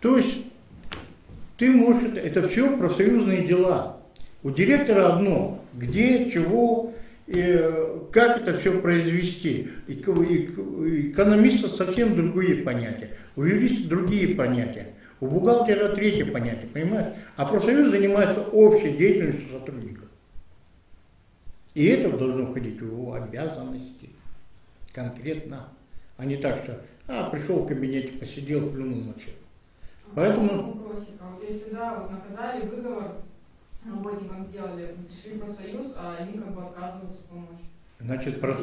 То есть ты можешь, это, все профсоюзные дела. У директора одно, где, чего, и как это все произвести. Экономиста совсем другие понятия. У юриста другие понятия, у бухгалтера третье понятие, понимаешь? А профсоюз занимается общей деятельностью сотрудников. И это должно входить в его обязанности конкретно, а не так, что а, пришел в кабинете, посидел, плюнул на человека. Поэтому... Вопросик, а вот если, да, вот наказали, выговор работникам сделали, пришли профсоюз, а они как бы отказываются помочь. Значит, про...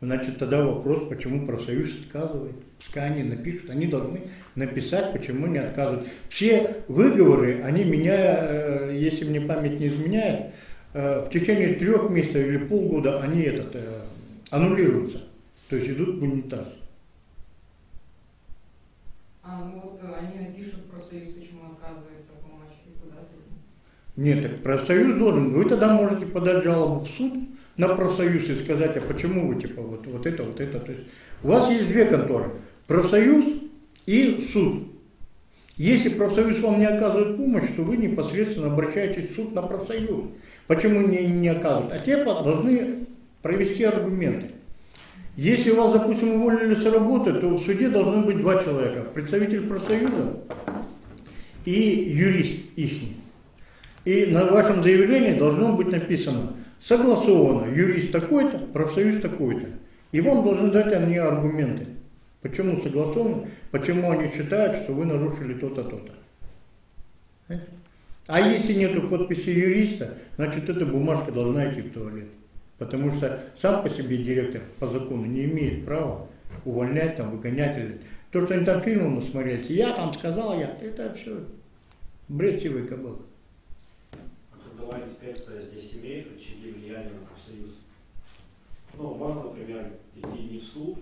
Значит, тогда вопрос, почему профсоюз отказывает. Пускай они напишут, они должны написать, почему не отказывают. Все выговоры, они меня, э, если мне память не изменяет, э, в течение трех месяцев или полгода они этот, э, аннулируются. То есть идут в унитаз. А, ну вот они напишут профсоюз, почему отказывается помочь, и куда с этим? Нет, так профсоюз должен. Вы тогда можете подать жалобу в суд, на профсоюз и сказать, а почему вы типа вот, вот это, вот это. То есть у вас есть две конторы, профсоюз и суд. Если профсоюз вам не оказывает помощь, то вы непосредственно обращаетесь в суд на профсоюз. Почему не, не оказывают? А те должны провести аргументы. Если вас, допустим, уволили с работы, то в суде должны быть два человека. Представитель профсоюза и юрист их. И на вашем заявлении должно быть написано согласовано, юрист такой-то, профсоюз такой-то. И вам должны дать они аргументы. Почему согласовано, почему они считают, что вы нарушили то-то, то-то. А если нет подписи юриста, значит эта бумажка должна идти в туалет. Потому что сам по себе директор по закону не имеет права увольнять, там, выгонять. Или... То, что они там фильмы насмотрелись, я там сказал, я, это все бред сивой кобылы. А трудовая инспекция здесь имеет рычаги влияния на профсоюз? Ну, можно, например, идти не в суд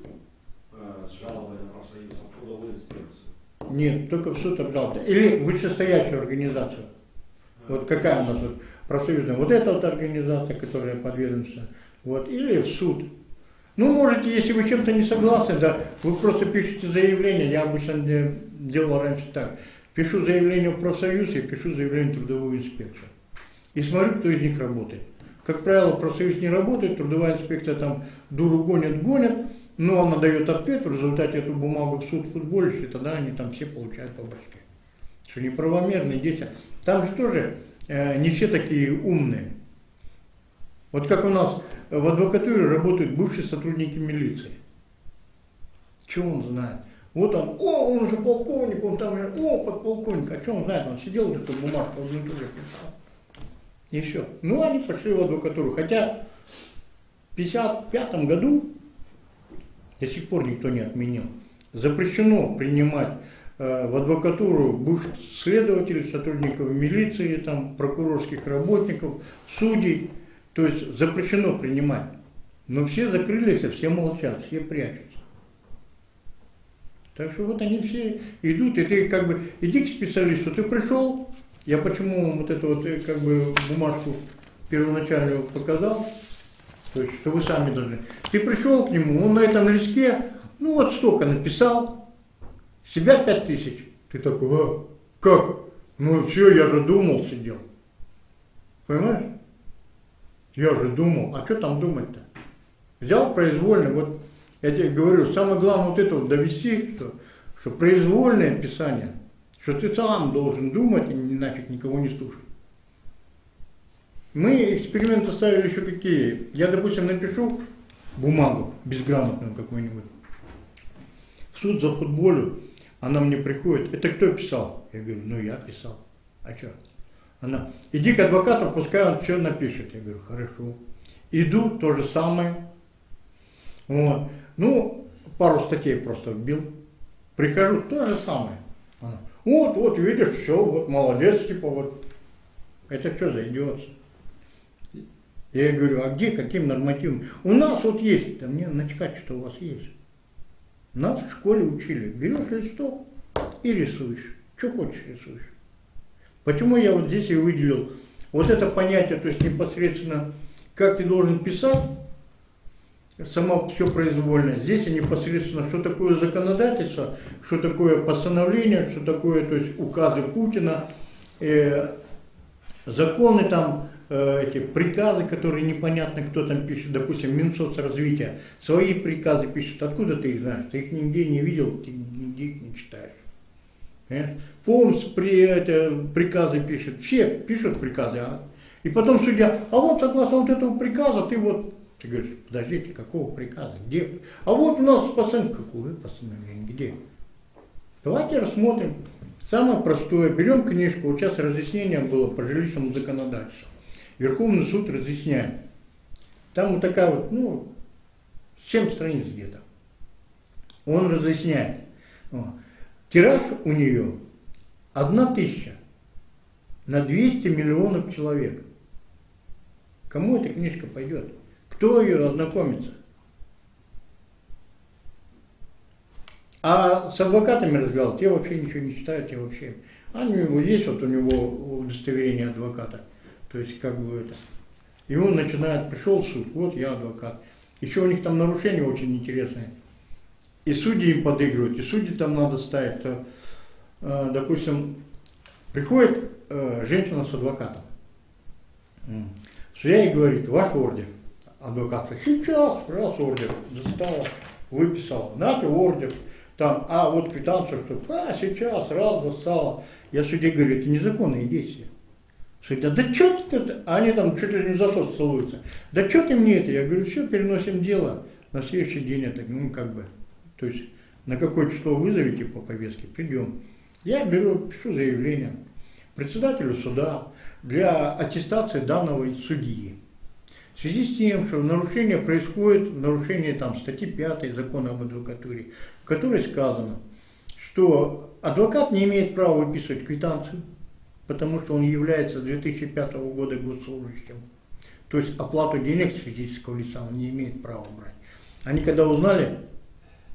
э, с жалобой на профсоюз, а в трудовую инспекцию. Нет, только в суд обжаловать. Или вышестоящую организацию. Вот какая у нас вот профсоюзная, вот эта вот организация, которая подведомственна, вот, или в суд. Ну, можете, если вы чем-то не согласны, да, вы просто пишете заявление, я обычно делал раньше так, пишу заявление в профсоюз и пишу заявление в трудовую инспекцию. И смотрю, кто из них работает. Как правило, профсоюз не работает, трудовая инспекция там дуру гонят, гонят, но она дает ответ, в результате эту бумагу в суд футболишь, и тогда они там все получают по башке. Что неправомерные действия. Там же тоже Э, не все такие умные. Вот как у нас в адвокатуре работают бывшие сотрудники милиции. Чего он знает? Вот он, о, он же полковник, он там, о, подполковник. А что он знает? Он сидел где-то бумажку в адвокатуре писал. Еще. Ну, они пошли в адвокатуру. Хотя в 1955 году, до сих пор никто не отменил, запрещено принимать Э, в адвокатуру бывших следователей, сотрудников милиции, там, прокурорских работников, судей. То есть запрещено принимать. Но все закрылись, а все молчат, все прячутся. Так что вот они все идут, и ты как бы, иди к специалисту, ты пришел, я почему вот эту вот э, как бы бумажку первоначальную показал, то есть, что вы сами должны. Ты пришел к нему, он на этом листке, ну вот столько написал, себя пять тысяч. Ты такой, а, как? Ну все, я же думал, сидел. Понимаешь? Я же думал, а что там думать-то? Взял произвольно, вот я тебе говорю, самое главное вот это вот довести, что, что произвольное писание, что ты сам должен думать и нафиг никого не слушать. Мы эксперименты ставили еще какие. Я, допустим, напишу бумагу безграмотную какую-нибудь, в суд за футболю, она мне приходит, это кто писал? Я говорю, ну я писал. А что? Она, иди к адвокату, пускай он все напишет. Я говорю, хорошо. Иду, то же самое. Вот. Ну, пару статей просто вбил. Прихожу, то же самое. Вот, вот, видишь, все, вот, молодец, типа, вот. Это что за идиотство? Я говорю, а где, каким нормативом? У нас вот есть, да мне начкать, что у вас есть. Нас в школе учили. Берешь листок и рисуешь. Что хочешь рисуешь. Почему я вот здесь и выделил вот это понятие, то есть непосредственно, как ты должен писать, само все произвольно. Здесь непосредственно, что такое законодательство, что такое постановление, что такое, то есть указы Путина, э, законы там, Э, эти приказы, которые непонятно кто там пишет, допустим, Минсоцразвития, свои приказы пишет, откуда ты их знаешь? Ты их нигде не видел, ты нигде их не читаешь. ФОМС при, это, приказы пишет, все пишут приказы, а? и потом судья, а вот согласно вот этого приказа ты вот, ты говоришь, подождите, какого приказа, где? А вот у нас постановление, какое постановление, где? Давайте рассмотрим. Самое простое, берем книжку, вот сейчас разъяснение было по жилищному законодательству. Верховный суд разъясняет. Там вот такая вот, ну, 7 страниц где-то. Он разъясняет. Тираж у нее одна тысяча на 200 миллионов человек. Кому эта книжка пойдет? Кто ее ознакомится? А с адвокатами разговаривал, те вообще ничего не читают, те вообще. А у него есть вот у него удостоверение адвоката. То есть как бы это. И он начинает, пришел в суд, вот я адвокат. Еще у них там нарушения очень интересные. И судьи им подыгрывают, и судьи там надо ставить. То э, допустим, приходит э, женщина с адвокатом. Судья ей говорит, ваш ордер. Адвокат, сейчас, раз ордер, достал, выписал, нате ордер. Там, а вот что, а, сейчас, раз, достала. Я судье говорю, это незаконные действия. Судья, да что ты, это?» они там чуть ли не за сос целуются. Да что ты мне это? Я говорю, все, переносим дело. На следующий день это, ну, как бы, то есть, на какое число вызовете по повестке, придем. Я беру, пишу заявление председателю суда для аттестации данного судьи. В связи с тем, что нарушение происходит, нарушение там, статьи 5 закона об адвокатуре, в которой сказано, что адвокат не имеет права выписывать квитанцию, потому что он является с 2005 года госслужащим. То есть оплату денег с физического лица он не имеет права брать. Они когда узнали,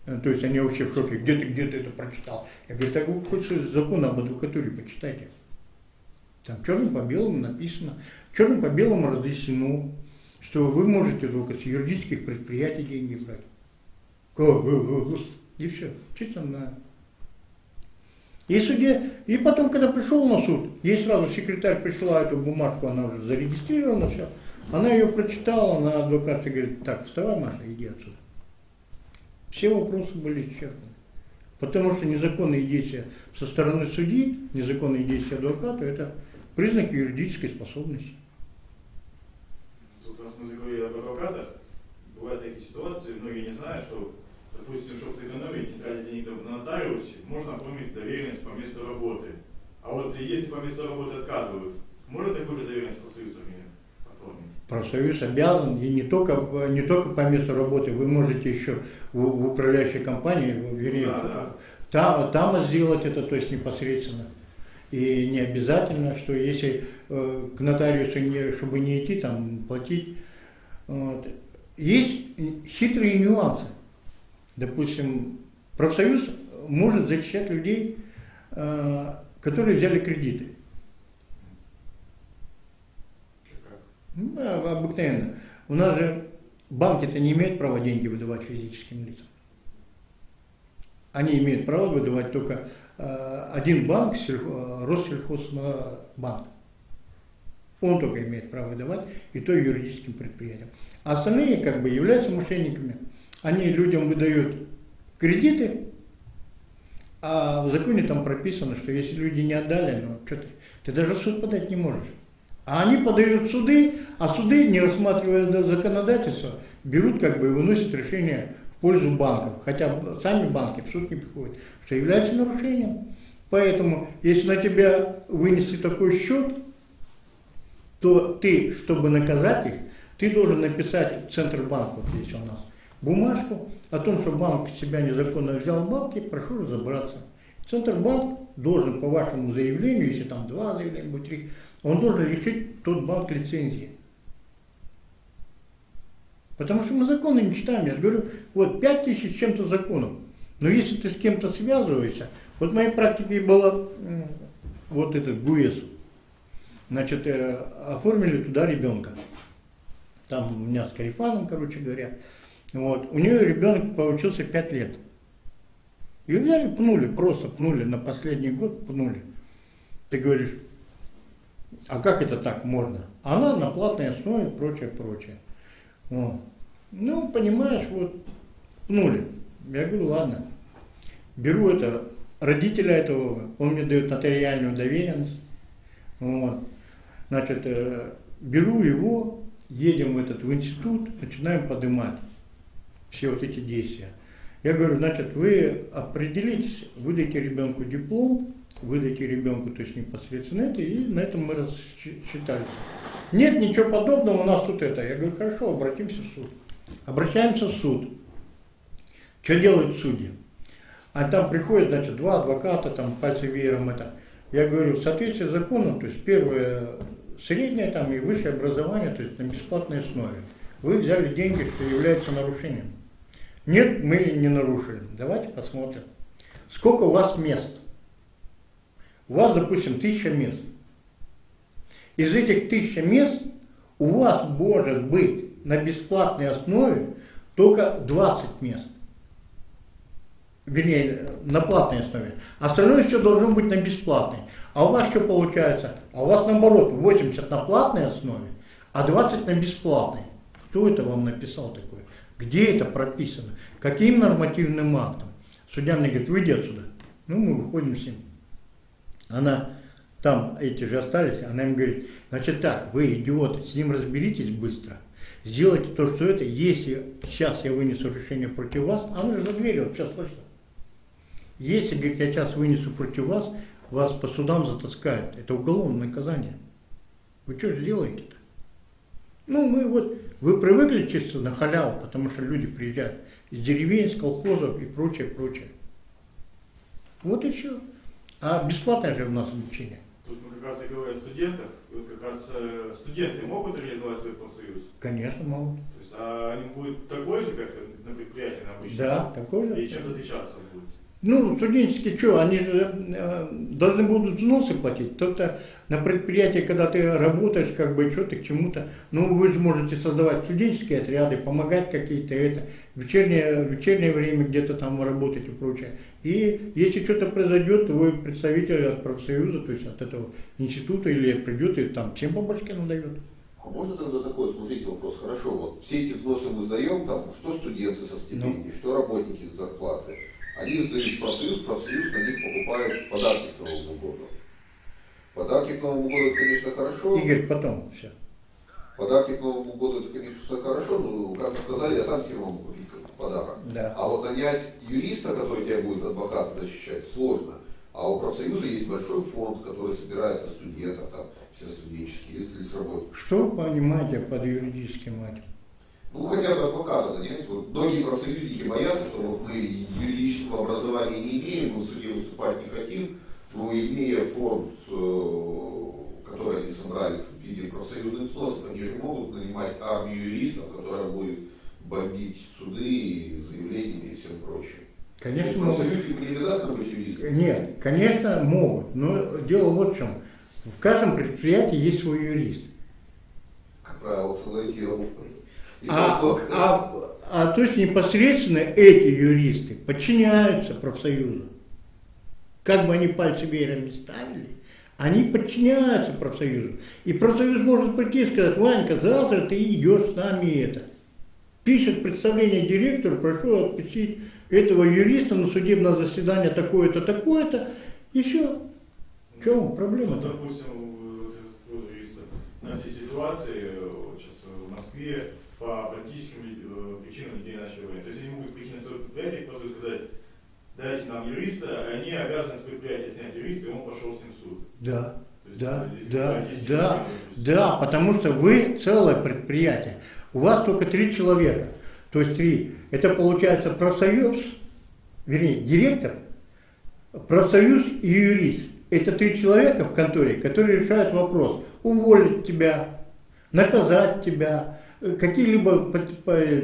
э, то есть они вообще в шоке, где ты, где ты это прочитал? Я говорю, так вы хоть закон об адвокатуре почитайте. Там черным по белому написано, черным по белому разъяснено, что вы можете только с юридических предприятий деньги брать. И все, чисто на... И судья, и потом, когда пришел на суд, ей сразу секретарь пришла эту бумажку, она уже зарегистрирована, все. Она ее прочитала, на адвокате говорит, так, вставай, Маша, иди отсюда. Все вопросы были исчерпаны. Потому что незаконные действия со стороны судьи, незаконные действия адвоката – это признак юридической способности. Нас мы заговорили об адвокатах. Бывают такие ситуации, многие не знают, что, допустим, чтобы сэкономить, не тратить денег на нотариусе, можно оформить доверенность по месту работы. А вот если по месту работы отказывают, можно такую же доверенность профсоюза мне оформить? Профсоюз обязан, и не только, не только по месту работы, вы можете еще в, в управляющей компании, вернее, Да, да. там, там сделать это, то есть непосредственно. И не обязательно, что если э, к нотариусу, не, чтобы не идти, там, платить. Вот. Есть хитрые нюансы. Допустим, профсоюз может защищать людей, э, которые взяли кредиты. Ну, обыкновенно. У нас же банки-то не имеют права деньги выдавать физическим лицам. Они имеют право выдавать только один банк, сельхо- Россельхозбанк. Он только имеет право выдавать, и то юридическим предприятиям. А остальные как бы являются мошенниками. Они людям выдают кредиты, а в законе там прописано, что если люди не отдали, ну что ты, ты даже в суд подать не можешь. А они подают суды, а суды, не рассматривая законодательство, берут как бы и выносят решение пользу банков. Хотя сами банки в суд не приходят, что является нарушением. Поэтому, если на тебя вынесли такой счет, то ты, чтобы наказать их, ты должен написать в вот здесь у нас, бумажку о том, что банк с себя незаконно взял бабки, прошу разобраться. Центробанк должен по вашему заявлению, если там два заявления будет, три, он должен лишить тот банк лицензии. Потому что мы законы не читаем. Я говорю, вот пять тысяч чем-то законов. Но если ты с кем-то связываешься, вот в моей практике было вот этот ГУЭС. Значит, э, оформили туда ребенка. Там у меня с Карифаном, короче говоря. Вот. У нее ребенок получился 5 лет. И взяли, пнули, просто пнули, на последний год пнули. Ты говоришь, а как это так можно? Она на платной основе, прочее, прочее. Вот. Ну, понимаешь, вот пнули. Я говорю, ладно. Беру это, родителя этого, он мне дает нотариальную доверенность. Вот. Значит, э, беру его, едем в этот в институт, начинаем поднимать все вот эти действия. Я говорю, значит, вы определитесь, выдайте ребенку диплом, выдайте ребенку, то есть непосредственно это, и на этом мы рассчитались. Нет ничего подобного, у нас тут это. Я говорю, хорошо, обратимся в суд. Обращаемся в суд. Что делают судьи? А там приходят, значит, два адвоката, там пальцы веером это. Я говорю, в соответствии с законом, то есть первое среднее там и высшее образование, то есть на бесплатной основе. Вы взяли деньги, что является нарушением. Нет, мы не нарушили. Давайте посмотрим. Сколько у вас мест? У вас, допустим, тысяча мест. Из этих тысячи мест у вас может быть на бесплатной основе только 20 мест. вернее, на платной основе. Остальное все должно быть на бесплатной. А у вас что получается? А у вас наоборот, 80 на платной основе, а 20 на бесплатной. Кто это вам написал такое? Где это прописано? Каким нормативным актом? Судья мне говорит, выйди отсюда. Ну, мы выходим с ним. Она, там эти же остались, она им говорит, значит так, вы идиоты, с ним разберитесь быстро. Сделайте то, что это, если сейчас я вынесу решение против вас, она же за дверью, вот сейчас слышно. Если, говорит, я сейчас вынесу против вас, вас по судам затаскают. Это уголовное наказание. Вы что же делаете-то? Ну, мы вот, вы привыкли чисто на халяву, потому что люди приезжают из деревень, с колхозов и прочее, прочее. Вот и все. А бесплатное же у нас обучение. Как раз и говорим о студентах. Вот как раз э, студенты могут реализовать свой профсоюз? Конечно, могут. То есть, а они будут такой же, как на предприятии на обычном? Да, такой же. И чем отличаться? Ну, студенческие что, они же э, должны будут взносы платить. Только на предприятии, когда ты работаешь, как бы что-то к чему-то, ну, вы же можете создавать студенческие отряды, помогать какие-то это, вечернее, вечернее время где-то там работать и прочее. И если что-то произойдет, то вы представитель от профсоюза, то есть от этого института, или придет и там всем по башке надает. А можно тогда такой, смотрите, вопрос, хорошо, вот все эти взносы мы сдаем, там, что студенты со стипендий, что работники с зарплаты, они сдают в профсоюз, профсоюз на них покупает подарки к Новому году. Подарки к Новому году, это, конечно, хорошо. Игорь, потом все. Подарки к Новому году, это, конечно, хорошо, но, как вы сказали, я сам себе могу купить подарок. Да. А вот нанять юриста, который тебя будет адвоката защищать, сложно. А у профсоюза есть большой фонд, который собирается студентов, там, все студенческие, если с работы. Что понимаете под юридическим этим? Ну, хотя бы адвоката нанять. Вот многие профсоюзники боятся, что вот мы юридического образования не имеем, мы в суде выступать не хотим, но имея фонд, э, который они собрали в виде профсоюзных взносов, они же могут нанимать армию юристов, которая будет бомбить суды и заявлениями и всем прочим. Конечно, В могут. Нет, конечно, могут, но дело вот в чем. В каждом предприятии есть свой юрист. Как правило. И А, а, а то есть непосредственно эти юристы подчиняются профсоюзу. Как бы они пальцы веером не ставили, они подчиняются профсоюзу. И профсоюз может прийти и сказать, Ванька, завтра ты идешь с нами это. Пишет представление директору, прошу отпустить этого юриста на судебное заседание такое-то, такое-то, и все. В чем Ну, допустим, вот этот вот юрист, у нас есть ситуации сейчас в Москве по политическим э, причинам людей начали войны. То есть они могут прийти на свое предприятие и просто сказать, дайте нам юриста, они обязаны с предприятия снять юриста, и он пошел с ним в суд. Да, есть, да, да, да, да, потому что вы целое предприятие. У вас только три человека. То есть три. Это получается профсоюз, вернее, директор, профсоюз и юрист. Это три человека в конторе, которые решают вопрос. Уволить тебя, наказать тебя, какие-либо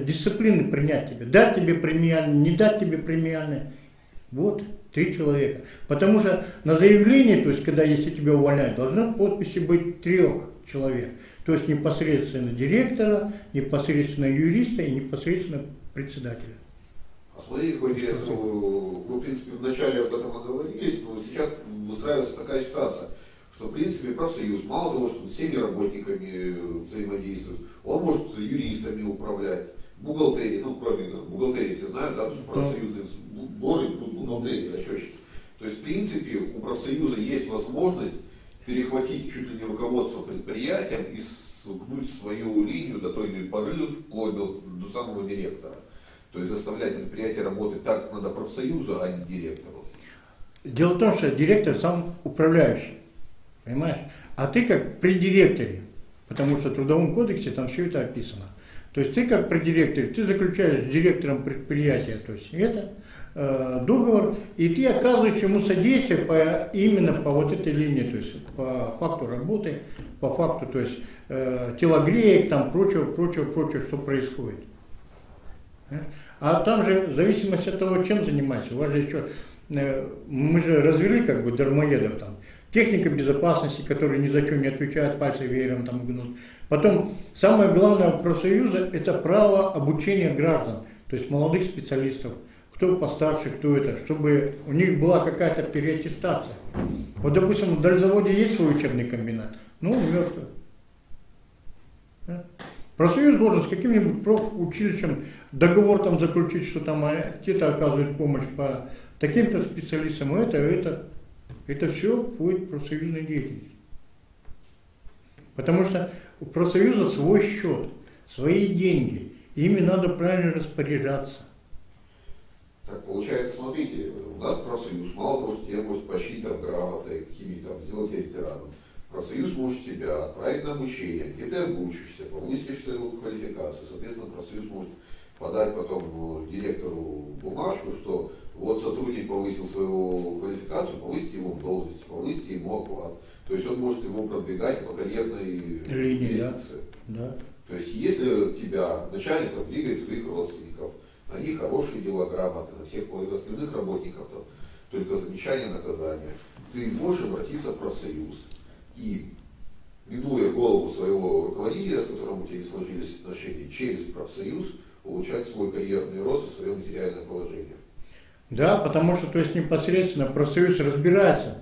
дисциплины принять тебе, дать тебе премиальные, не дать тебе премиальные. Вот, три человека. Потому что на заявлении, то есть когда если тебя увольняют, должны подписи быть трех человек. То есть непосредственно директора, непосредственно юриста и непосредственно председателя. А смотрите, какой интересный, вы, в принципе, вначале об этом оговорились, но сейчас выстраивается такая ситуация, что, в принципе, профсоюз, мало того, что с всеми работниками взаимодействует, он может юристами управлять, бухгалтерией, ну, кроме как бухгалтерии, все знают, да, профсоюзные сборы, ну, бухгалтерии, расчетчики. То есть, в принципе, у профсоюза есть возможность перехватить чуть ли не руководство предприятием и согнуть свою линию до той поры, вплоть до, до самого директора. То есть заставлять предприятие работать так, как надо профсоюзу, а не директору. Дело в том, что директор сам управляющий, понимаешь? А ты как при директоре, потому что в Трудовом кодексе там все это описано. То есть ты как при директоре, ты заключаешь с директором предприятия, то есть это э, договор, и ты оказываешь ему содействие по, именно по вот этой линии, то есть по факту работы, по факту, то есть э, телогреек, там прочего, прочего, прочего, что происходит. А там же, в зависимости от того, чем занимаешься, у вас же еще, э, мы же развели как бы дармоедов там, техника безопасности, которые ни за что не отвечают, пальцы веером там гнут. Потом, самое главное у профсоюза – это право обучения граждан, то есть молодых специалистов, кто постарше, кто это, чтобы у них была какая-то переаттестация. Вот, допустим, в Дальзаводе есть свой учебный комбинат, ну, мертвый. Да? Профсоюз должен с каким-нибудь профучилищем договор там заключить, что там те-то оказывают помощь по таким-то специалистам, а это, это, это все будет профсоюзной деятельности. Потому что у профсоюза свой счет, свои деньги, ими надо правильно распоряжаться. Так, получается, смотрите, у нас профсоюз, мало того, что тебя может поощрить там грамотой, какими там, сделать тебя ветераном, профсоюз может тебя отправить на обучение, где ты обучишься, повысишь свою квалификацию, соответственно, профсоюз может подать потом э, директору бумажку, что вот сотрудник повысил свою квалификацию, повысите ему в должности, повысите ему оклад. То есть он может его продвигать по карьерной Линии, лестнице. Да. То есть если тебя начальник там, двигает своих родственников, на них хорошие дела, грамоты, на всех остальных работников там, только замечание, наказание, ты можешь обратиться в профсоюз и, минуя голову своего руководителя, с которым у тебя не сложились отношения, через профсоюз получать свой карьерный рост и свое материальное положение. Да, потому что то есть непосредственно профсоюз разбирается,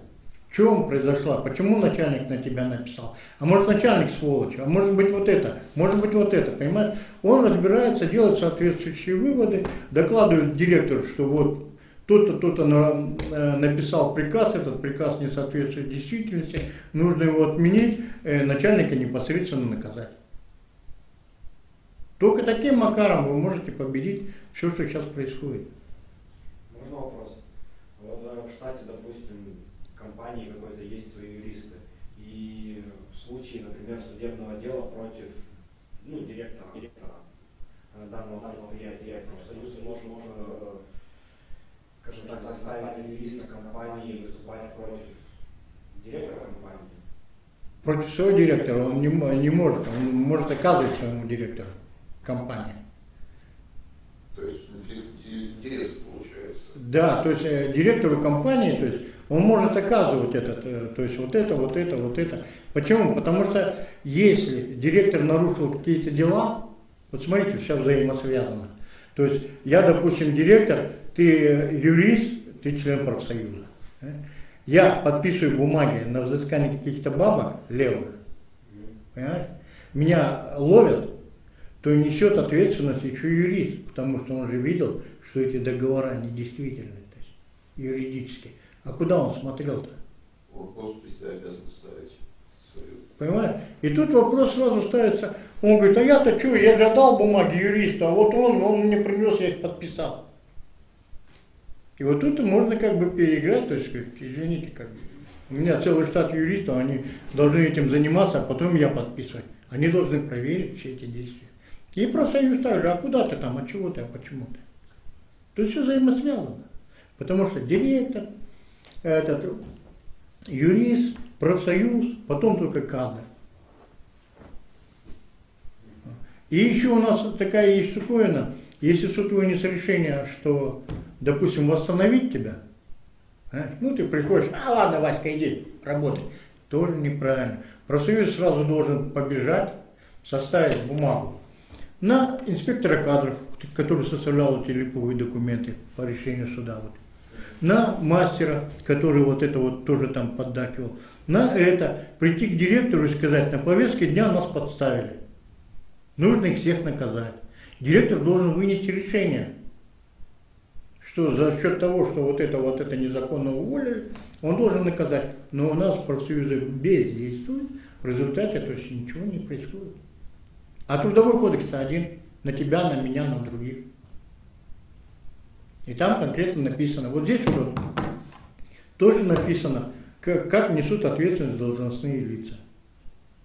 в чем произошла, почему начальник на тебя написал. А может начальник сволочь, а может быть вот это, может быть вот это, понимаешь? Он разбирается, делает соответствующие выводы, докладывает директору, что вот кто-то, кто-то на, э, написал приказ, этот приказ не соответствует действительности, нужно его отменить, э, начальника непосредственно наказать. Только таким макаром вы можете победить все, что сейчас происходит. Можно вопрос? Вот э, в штате, допустим, компании какой-то есть свои юристы, и в случае, например, судебного дела против ну, директора, директора э, данного, данного предприятия, профсоюза можно, можно, э, скажем так, заставить юриста компании выступать против директора компании. Против своего директора он не, не может, он может оказывать своему директору компании. То есть интерес. Да, то есть э, директору компании, то есть он может оказывать этот, э, то есть вот это, вот это, вот это. Почему? Потому что если директор нарушил какие-то дела, вот смотрите, все взаимосвязано. То есть я, допустим, директор, ты э, юрист, ты член профсоюза. Я подписываю бумаги на взыскание каких-то бабок левых, понимаешь? Меня ловят, то несет ответственность еще юрист, потому что он же видел, что эти договора недействительны, то есть юридически. А куда он смотрел-то? Он себя обязан ставить свою. Понимаешь? И тут вопрос сразу ставится. Он говорит, а я-то что, я же отдал бумаги юристу, а вот он, он мне принес, я их подписал. И вот тут можно как бы переиграть, то есть, сказать, извините, как бы, у меня целый штат юристов, они должны этим заниматься, а потом я подписывать. Они должны проверить все эти действия. И профсоюз также, а куда ты там, а чего ты, а почему ты? Тут все взаимосвязано. Потому что директор, этот, юрист, профсоюз, потом только кадры. И еще у нас такая есть штуковина, если суд вынес решение, что, допустим, восстановить тебя, ну ты приходишь, а ладно, Васька, иди, работай, тоже неправильно. Профсоюз сразу должен побежать, составить бумагу на инспектора кадров, который составлял эти липовые документы по решению суда. Вот. На мастера, который вот это вот тоже там поддакивал. На это прийти к директору и сказать, на повестке дня нас подставили. Нужно их всех наказать. Директор должен вынести решение, что за счет того, что вот это вот это незаконно уволили, он должен наказать. Но у нас профсоюзы бездействуют, в результате то есть ничего не происходит. А трудовой кодекс один, на тебя, на меня, на других. И там конкретно написано, вот здесь вот тоже написано, как, как несут ответственность должностные лица.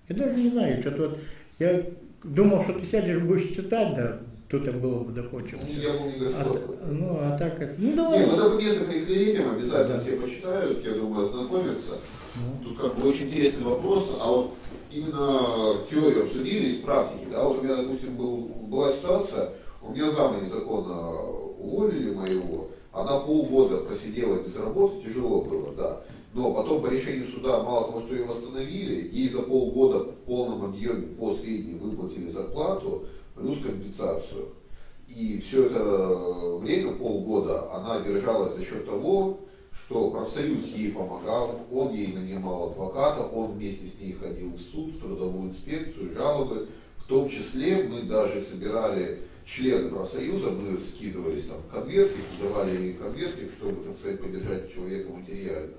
Я даже не знаю, что-то вот, я думал, что ты сядешь будешь читать, да, тут это было бы доходчиво. Ну, я был не А, готов. ну, а так, это- ну давай. Не, мы документы прикрепим, обязательно Да. все почитают, я думаю, ознакомятся. Ну. Тут как бы очень интересный вопрос, а вот именно теорию обсудили из практики, да, вот у меня, допустим, был, была ситуация, у меня зама незаконно уволили моего, она полгода просидела без работы, тяжело было, да, но потом по решению суда мало того, что ее восстановили, ей за полгода в полном объеме по средней выплатили зарплату, плюс компенсацию. И все это время, полгода, она держалась за счет того, что профсоюз ей помогал, он ей нанимал адвоката, он вместе с ней ходил в суд, в трудовую инспекцию, жалобы. В том числе мы даже собирали члены профсоюза, мы скидывались там конвертик, давали ей конвертик, чтобы, так сказать, поддержать человека материально.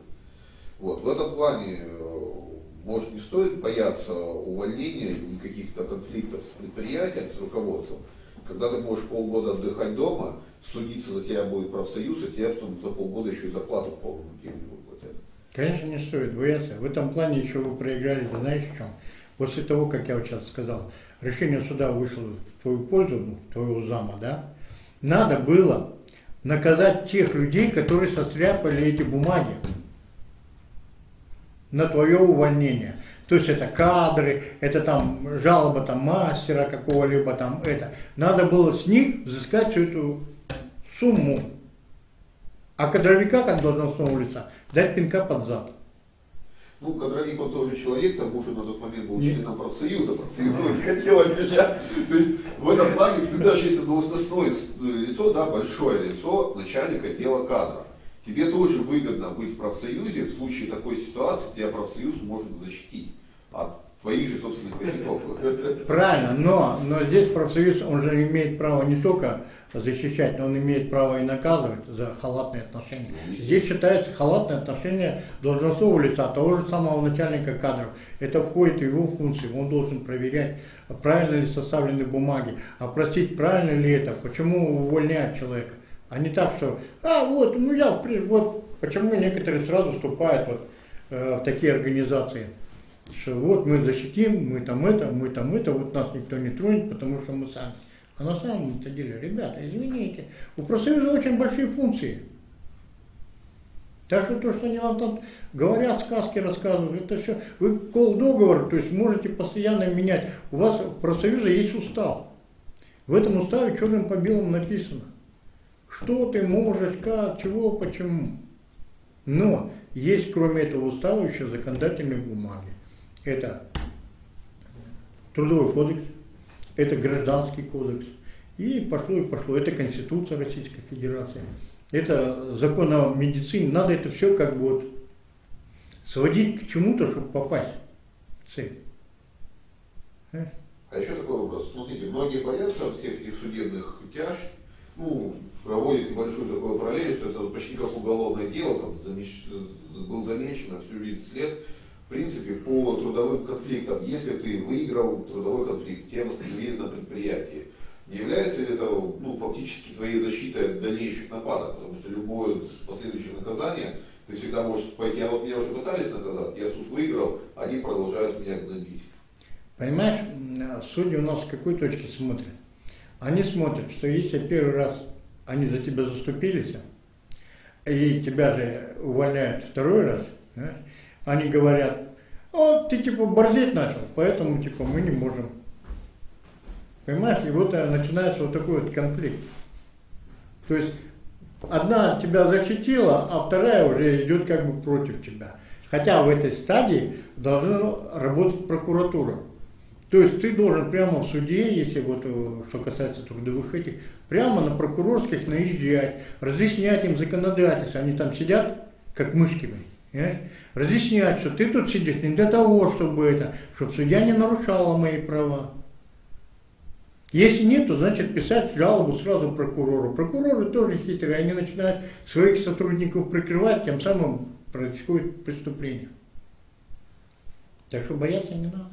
Вот. В этом плане, э, может, не стоит бояться увольнения и каких-то конфликтов с предприятием, с руководством, когда ты можешь полгода отдыхать дома, судиться за тебя будет профсоюз, а тебе потом за полгода еще и зарплату полную деньги выплатят. Конечно, не стоит бояться. В этом плане еще вы проиграли, ты знаешь в чем? После того, как я вот сейчас сказал, решение суда вышло в твою пользу, ну, твоего зама, да, надо было наказать тех людей, которые состряпали эти бумаги на твое увольнение. То есть это кадры, это там жалоба там мастера какого-либо там это. Надо было с них взыскать всю эту сумму. А кадровика, как должностного лица, дать пинка под зад. Ну, кадровик, он тоже человек, там муж на тот момент был членом профсоюза, профсоюз не хотел обижать. То есть в этом плане ты даже если должностное лицо, да, большое лицо начальника отдела кадров, тебе тоже выгодно быть в профсоюзе, в случае такой ситуации тебя профсоюз может защитить от твоих же собственных косяков. Правильно, но, но здесь профсоюз, он же имеет право не только защищать, но он имеет право и наказывать за халатные отношения. Здесь считается халатное отношение должностного лица, того же самого начальника кадров. Это входит в его функции. Он должен проверять, правильно ли составлены бумаги, опросить, правильно ли это, почему увольняют человека. А не так, что, а вот, ну я, вот, почему некоторые сразу вступают вот, э, в такие организации что вот мы защитим, мы там это, мы там это, вот нас никто не тронет, потому что мы сами. А на самом деле, ребята, извините, у профсоюза очень большие функции. Так что то, что они вам там говорят, сказки рассказывают, это все, вы кол договор, то есть можете постоянно менять. У вас в профсоюзе есть устав. В этом уставе черным по белому написано, что ты можешь, как, чего, почему. Но есть кроме этого устава еще законодательные бумаги это Трудовой кодекс, это Гражданский кодекс, и пошло и пошло. Это Конституция Российской Федерации, это закон о медицине. Надо это все как бы вот сводить к чему-то, чтобы попасть в цель. Э? А еще такой вопрос. Смотрите, многие боятся всех этих судебных тяж, ну, проводят небольшую такую параллель, что это почти как уголовное дело, там замещ... был замечен на всю жизнь след, принципе, по трудовым конфликтам, если ты выиграл трудовой конфликт, тебя восстановили на предприятии, не является ли это ну, фактически твоей защитой от дальнейших нападок? Потому что любое последующее наказание, ты всегда можешь пойти, а вот меня уже пытались наказать, я суд выиграл, они продолжают меня гнобить. Понимаешь, судьи у нас с какой точки смотрят? Они смотрят, что если первый раз они за тебя заступились, и тебя же увольняют второй раз, они говорят, вот ты типа борзеть начал, поэтому типа мы не можем. Понимаешь, и вот начинается вот такой вот конфликт. То есть одна тебя защитила, а вторая уже идет как бы против тебя. Хотя в этой стадии должна работать прокуратура. То есть ты должен прямо в суде, если вот э, что касается трудовых этих, прямо на прокурорских наезжать, разъяснять им законодательство. Они там сидят, как мышки, разъяснять, что ты тут сидишь не для того, чтобы это, чтобы судья не нарушала мои права. Если нет, то значит писать жалобу сразу прокурору. Прокуроры тоже хитрые, они начинают своих сотрудников прикрывать, тем самым происходит преступление. Так что бояться не надо.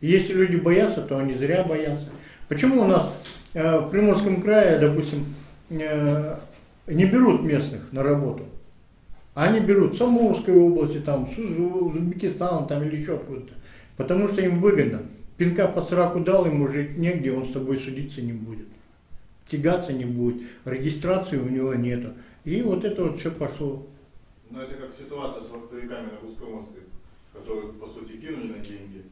И если люди боятся, то они зря боятся. Почему у нас э, в Приморском крае, допустим, э, не берут местных на работу? Они берут Самурской области, там, Узбекистан там, или еще откуда-то. Потому что им выгодно. Пинка по сраку дал, ему жить негде, он с тобой судиться не будет. Тягаться не будет, регистрации у него нету. И вот это вот все пошло. Ну это как ситуация с вахтовиками на Русском острове, которых по сути кинули на деньги.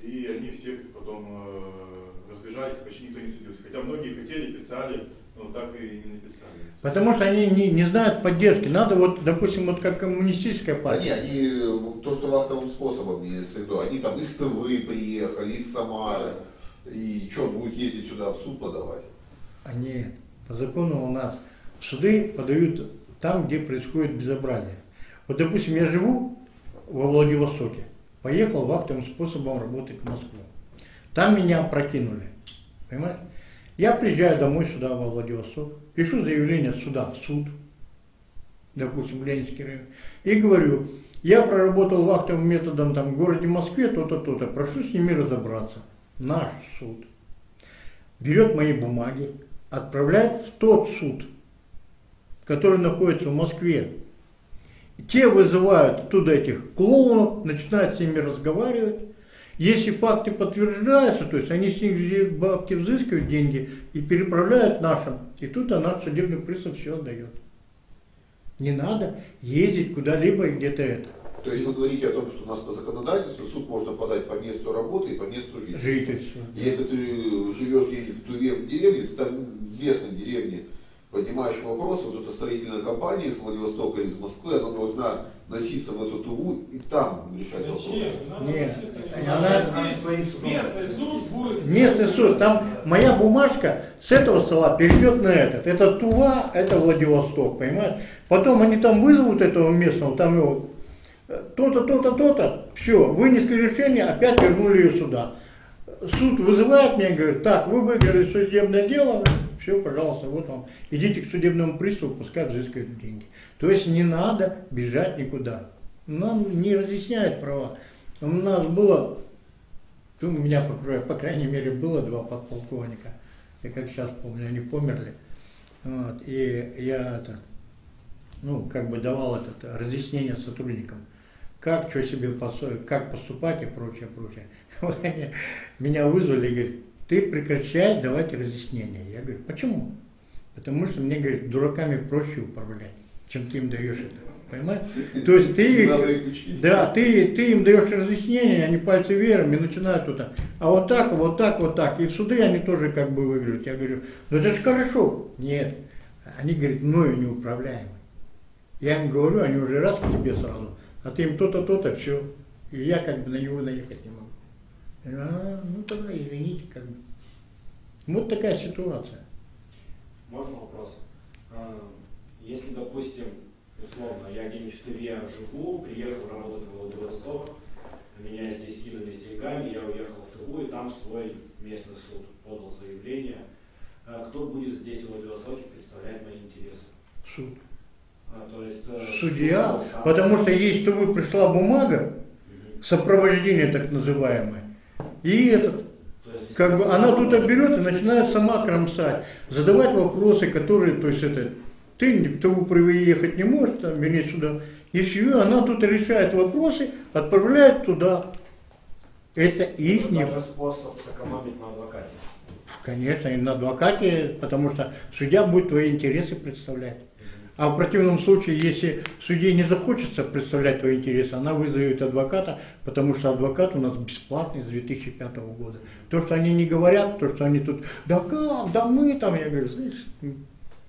И они все потом э, разбежались, почти никто не судился. Хотя многие хотели, писали, ну, так и не написали. Потому что они не, не знают поддержки. Надо вот, допустим, вот как коммунистическая партия. Не, они, то, что вахтовым способом, не виду, они там из ТВ приехали, из Самары. И что, он будет ездить сюда в суд подавать? А нет, по закону у нас суды подают там, где происходит безобразие. Вот, допустим, я живу во Владивостоке, поехал вахтовым способом работать в Москву. Там меня опрокинули, понимаете? Я приезжаю домой сюда, во Владивосток, пишу заявление сюда, в суд, допустим, Ленинский район, и говорю, я проработал вахтовым методом там, в городе Москве, то-то, то-то, прошу с ними разобраться. Наш суд берет мои бумаги, отправляет в тот суд, который находится в Москве. Те вызывают оттуда этих клоунов, начинают с ними разговаривать. Если факты подтверждаются, то есть они с них бабки взыскивают деньги и переправляют нашим, и тут она судебный пристав все отдает. Не надо ездить куда-либо и где-то это. То есть вы говорите о том, что у нас по законодательству суд можно подать по месту работы и по месту жительства. Жительство. Если ты живешь где-нибудь в Туве, в деревне, ты там в местной деревне поднимаешь вопрос, вот эта строительная компания из Владивостока или из Москвы, она должна носиться в эту Туву и там решать вопрос. Нет. Она- со своим судом. Местный суд будет... Местный суд, там моя бумажка с этого стола перейдет на этот. Это Тува, это Владивосток, понимаешь? Потом они там вызовут этого местного, там его то-то, то-то, то-то, все, вынесли решение, опять вернули ее сюда. Суд вызывает меня и говорит, так, вы выиграли судебное дело, все, пожалуйста, вот вам, идите к судебному приставу, пускай взыскивают деньги. То есть не надо бежать никуда. Нам не разъясняют права. У нас было ну, у меня, по, кра- по крайней мере, было два подполковника. Я как сейчас помню, они померли. Вот, и я это, ну, как бы давал это, разъяснение сотрудникам, как, что себе, посо- как поступать и прочее, прочее. Вот они меня вызвали и говорят, ты прекращай давать разъяснения. Я говорю, почему? Потому что мне, говорит, дураками проще управлять, чем ты им даешь это. Понимаешь? То есть ты их, да, ты, ты им даешь разъяснение, они пальцы веером и начинают тут, а вот так, вот так, вот так. И в суды они тоже как бы выиграют. Я говорю, ну это же хорошо. Нет. Они говорят, мною неуправляемы. Я им говорю, они уже раз к тебе сразу, а ты им то-то, то-то, все. И я как бы на него наехать не могу. А, ну тогда извините, как бы. Вот такая ситуация. Можно вопрос? А, Если, допустим, условно, я где-нибудь в Тыве живу, приехал работать в Владивосток, меня здесь кинули с деньгами, я уехал в Тыву, и там свой местный суд подал заявление. А Кто будет здесь, в Владивостоке, представлять мои интересы? Суд. А, то есть, э, Судья, суд сам- потому что есть, что вы пришла бумага, Мгм. сопровождение так называемое, и этот, как бы она тут берет и начинает сама кромсать, задавать вопросы, которые, то есть это, ты Туву приехать не можешь, там, вернее сюда, и все, она тут решает вопросы, отправляет туда. Это их не... Даже способ сэкономить на адвокате. Конечно, и на адвокате, потому что судья будет твои интересы представлять. А в противном случае, если судье не захочется представлять твои интересы, она вызовет адвоката, потому что адвокат у нас бесплатный с 2005 года. То, что они не говорят, то, что они тут, да как, да мы там, я говорю, знаешь,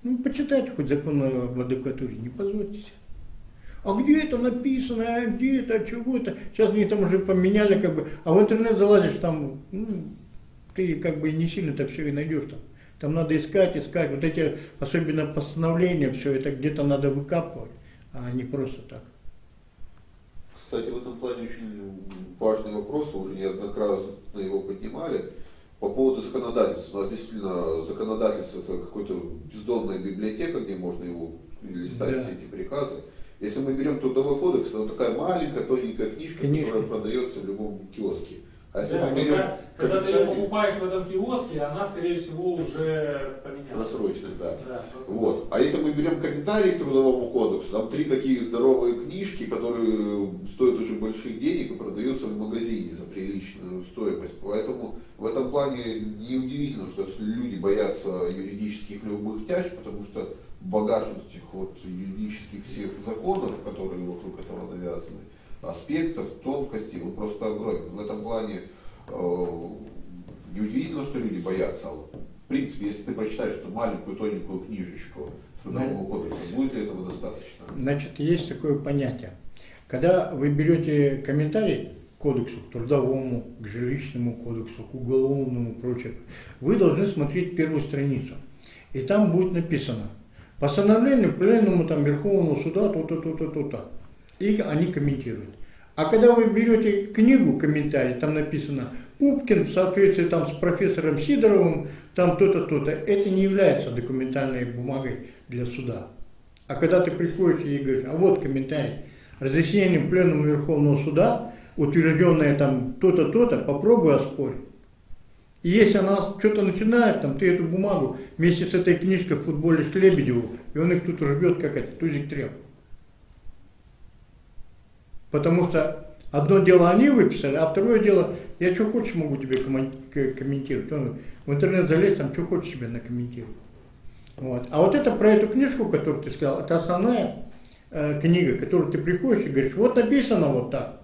ну почитайте хоть закон об адвокатуре, не позорьтесь. А где это написано, а где это, а чего это? Сейчас они там уже поменяли, как бы, а в интернет залазишь, там, ну, ты как бы не сильно-то все и найдешь там. Там надо искать, искать. Вот эти, особенно постановления, все это где-то надо выкапывать, а не просто так. Кстати, в этом плане очень важный вопрос, вы уже неоднократно его поднимали, по поводу законодательства. У нас действительно законодательство это какая-то бездонная библиотека, где можно его листать Да. все эти приказы. Если мы берем трудовой кодекс, вот такая маленькая, тоненькая книжка, Книжка. которая продается в любом киоске. А если Да, мы берем когда, когда ты ее покупаешь в этом киоске, она, скорее всего, уже поменялась. просроченных, да. Да, Вот. А если мы берем комментарии к трудовому кодексу, там три такие здоровые книжки, которые стоят уже больших денег и продаются в магазине за приличную стоимость. Поэтому в этом плане неудивительно, что люди боятся юридических любых тяж, потому что багаж вот этих вот юридических всех законов, которые вокруг этого навязаны, аспектов, тонкостей, он просто огромен. В этом плане э, неудивительно, что люди боятся. А в принципе, если ты прочитаешь эту маленькую тоненькую книжечку Трудового кодекса, будет ли этого достаточно? Значит, есть такое понятие. Когда вы берете комментарий, кодексу, к трудовому, к жилищному кодексу, к уголовному и прочее, вы должны смотреть первую страницу. И там будет написано постановление Пленума там, Верховного суда то-то, то-то, то-то. И они комментируют. А когда вы берете книгу, комментарий, там написано Пупкин в соответствии там с профессором Сидоровым, там то-то, то-то, это не является документальной бумагой для суда. А когда ты приходишь и говоришь, а вот комментарий, разъяснение Пленума Верховного суда, утвержденное там то-то, то-то, попробуй оспорь. И если она что-то начинает, там, ты эту бумагу вместе с этой книжкой с Лебедеву, и он их тут рвет, как это, тузик тряпку. Потому что одно дело они выписали, а второе дело, я что хочешь могу тебе комментировать. Он в интернет залез, там что хочешь себе накомментировать. Вот. А вот это про эту книжку, которую ты сказал, это основная э, книга, которую ты приходишь и говоришь, вот написано вот так.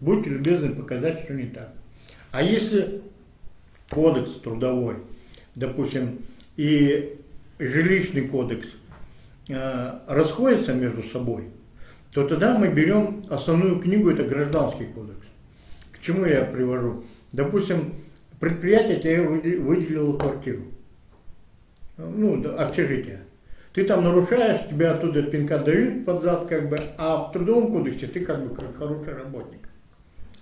Будьте любезны показать, что не так. А если кодекс трудовой, допустим, и жилищный кодекс э, расходятся между собой, то тогда мы берем основную книгу, это гражданский кодекс. К чему я привожу? Допустим, предприятие тебе выделило квартиру, ну, общежитие. Ты там нарушаешь, тебя оттуда пинка дают под зад, как бы, а в трудовом кодексе ты как бы как хороший работник.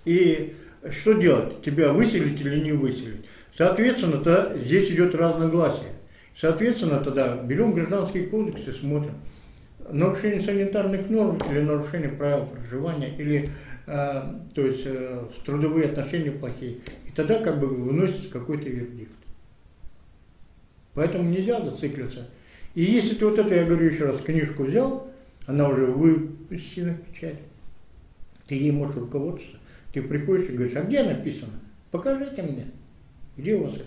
И что делать? Тебя выселить или не выселить? Соответственно, то здесь идет разногласие. Соответственно, тогда берем гражданский кодекс и смотрим нарушение санитарных норм или нарушение правил проживания, или э, то есть э, трудовые отношения плохие. И тогда как бы выносится какой-то вердикт. Поэтому нельзя зацикливаться. И если ты вот это, я говорю еще раз, книжку взял, она уже выпущена в печать, ты ей можешь руководствоваться. Ты приходишь и говоришь, а где написано? Покажите мне, где у вас это?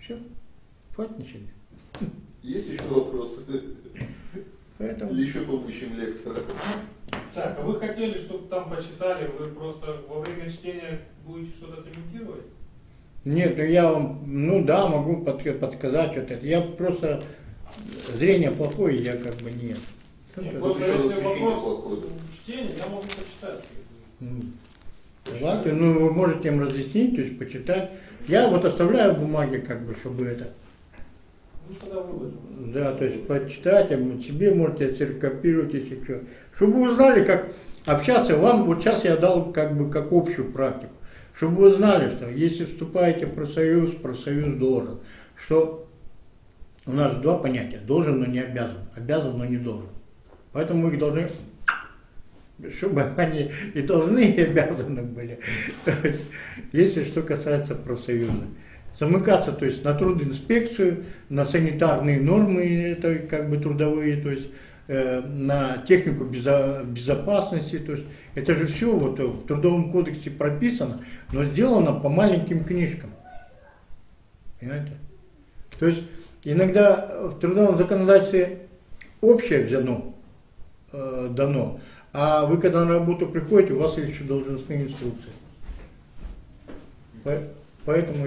Все, хватит ничего. Есть еще вопросы? Поэтому... Или еще помощим лектора? Так, а вы хотели, чтобы там почитали, вы просто во время чтения будете что-то комментировать? Нет, ну я вам, ну да, могу под, подсказать вот это. Я просто зрение плохое, я как бы нет. Нет, просто если вопрос в чтении, я могу почитать. Ладно, ну вы можете им разъяснить, то есть почитать. Я вот оставляю бумаги, как бы, чтобы это. Да, то есть почитать, а себе можете копировать, если что. Чтобы вы узнали, как общаться, вам вот сейчас я дал как бы как общую практику. Чтобы вы знали, что если вступаете в профсоюз, профсоюз должен. Что у нас два понятия. Должен, но не обязан. Обязан, но не должен. Поэтому их должны чтобы они и должны, и обязаны были. То есть, если что касается профсоюза замыкаться, то есть на трудоинспекцию, на санитарные нормы, это как бы трудовые, то есть э, на технику безо, безопасности, то есть это же все вот в трудовом кодексе прописано, но сделано по маленьким книжкам. Понимаете? То есть иногда в трудовом законодательстве общее взяно, э, дано, а вы когда на работу приходите, у вас еще должностные инструкции. Поэтому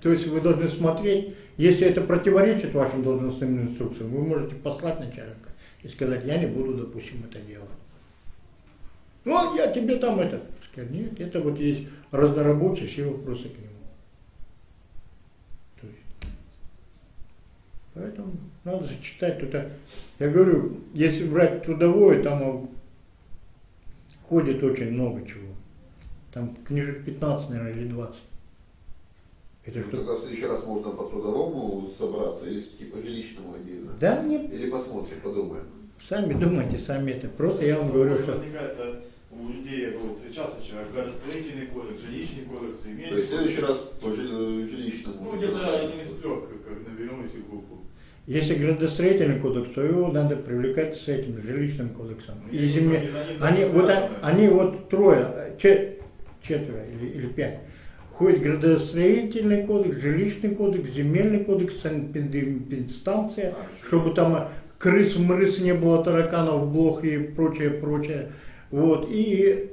то есть вы должны смотреть, если это противоречит вашим должностным инструкциям, вы можете послать начальника и сказать, я не буду, допустим, это делать. Ну, я тебе там это. Сказать, нет, это вот есть разнорабочие все вопросы к нему. То есть, поэтому надо зачитать. Тут, я говорю, если брать трудовое, там ходит очень много чего. Там книжек 15, наверное, или 20. Это ну, что? Тогда в следующий раз можно по трудовому собраться или типа жилищному отдельно. Да, нет. Или посмотрим, подумаем. Сами думайте, сами это. Просто я вам говорю, что... у людей вот сейчас человек градостроительный кодекс, жилищный кодекс, имеет. То есть в следующий раз по жилищному. Ну, где-то один из трех, как наберем если группу. Если градостроительный кодекс, то его надо привлекать с этим жилищным кодексом. Ну, и земля... они, вот, они вот трое, чет, четверо или, или пять входит градостроительный кодекс, жилищный кодекс, земельный кодекс, санэпидемстанция, чтобы там крыс, мрыс не было, тараканов, блох и прочее, прочее. Вот. И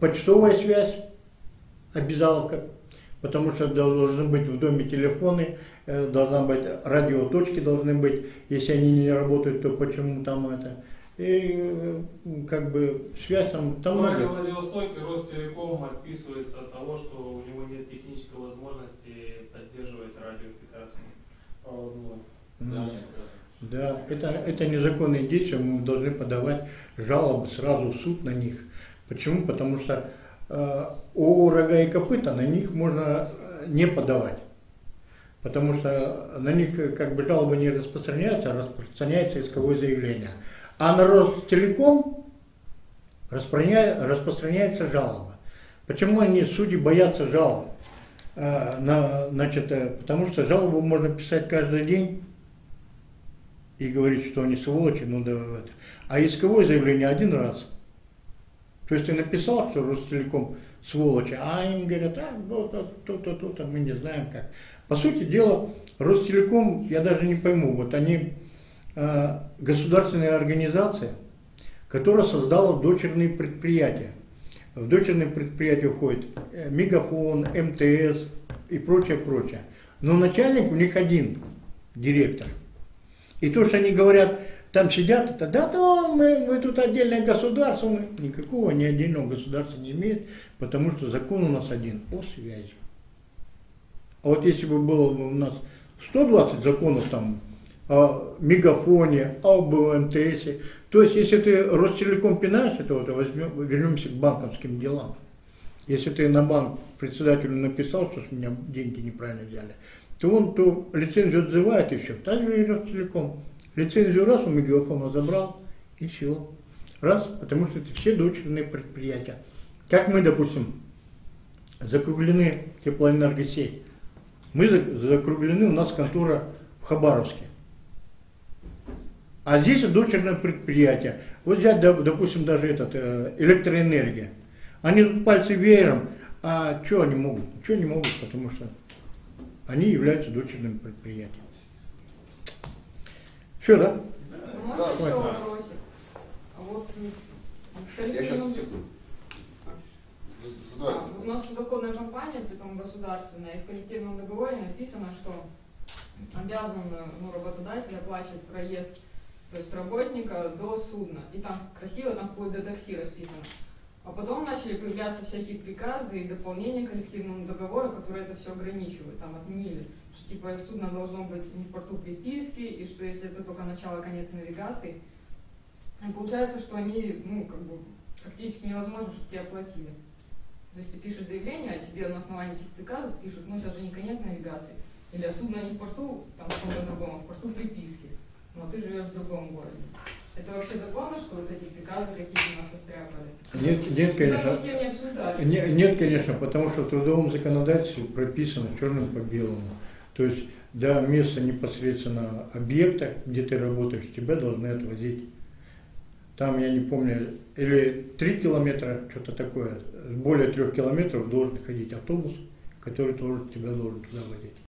почтовая связь, обязаловка, потому что должны быть в доме телефоны, э, должна быть радиоточки должны быть, если они не работают, то почему там это. И э, как бы связь там, там Ну, много. И Ростелеком отписывается от того, что у него нет технической возможности поддерживать радиоаппликацию проводную. Ну, Да, это, это незаконные действия, мы должны подавать жалобы сразу в суд на них. Почему? Потому что э, о рога и копыта на них можно э, не подавать. Потому что на них э, как бы жалобы не распространяются, а распространяется исковое заявление. А на Ростелеком распространя- распространяется жалоба. Почему они, судьи, боятся жалоб? Э, на, значит, э, потому что жалобу можно писать каждый день и говорить, что они сволочи, ну да, это. А исковое заявление один раз. То есть ты написал, что Ростелеком сволочи, а им говорят, а, вот, то-то, то-то, мы не знаем как. По сути дела, Ростелеком, я даже не пойму, вот они государственная организация, которая создала дочерные предприятия. В дочерные предприятия входит э, Мегафон, МТС и прочее, прочее. Но начальник у них один, директор. И то, что они говорят, там сидят, это да, то мы, мы тут отдельное государство, мы никакого ни отдельного государства не имеет, потому что закон у нас один о связи. А вот если бы было бы у нас 120 законов там мегафоне, об МТС, то есть если ты Ростелеком пинаешь, это вот возьмем, вернемся к банковским делам. Если ты на банк председателю написал, что с меня деньги неправильно взяли, то он то лицензию отзывает и все. Так же и Ростелеком. Лицензию раз у Мегафона забрал, и все. Раз, потому что это все дочерные предприятия. Как мы, допустим, закруглены теплоэнергосеть. Мы за- закруглены, у нас контора в Хабаровске. А здесь дочерное предприятие. Вот взять, доп- допустим, даже этот, э, электроэнергия. Они тут пальцы веером, а что они могут? Ничего не могут, потому что они являются дочерным предприятием. Все, да? Можно Да, еще вопросик? А вот Я сейчас коллективном- секунду. А. У нас доходная компания, притом государственная, и в коллективном договоре написано, что обязан ну, работодатель оплачивать проезд то есть работника до судна. И там красиво, там вплоть до такси расписано. А потом начали появляться всякие приказы и дополнения к коллективному договору, которые это все ограничивают. Там отменили, что типа судно должно быть не в порту приписки, и что если это только начало-конец навигации. И получается, что они, ну, как бы, практически невозможно, чтобы тебе оплатили. То есть ты пишешь заявление, а тебе на основании этих приказов пишут, ну сейчас же не конец навигации. Или а судно не в порту, там в каком-то другом, а в порту приписки. Но ты живешь в другом городе. Это вообще законно, что вот эти приказы какие-то нас состряпали? Нет, нет, конечно. не обсуждаешь. Не- Нет, конечно, потому что в трудовом законодательстве прописано черным по белому. То есть до места непосредственно объекта, где ты работаешь, тебя должны отвозить. Там, я не помню, или 3 километра, что-то такое, более трех километров должен ходить автобус, который тоже тебя должен туда возить.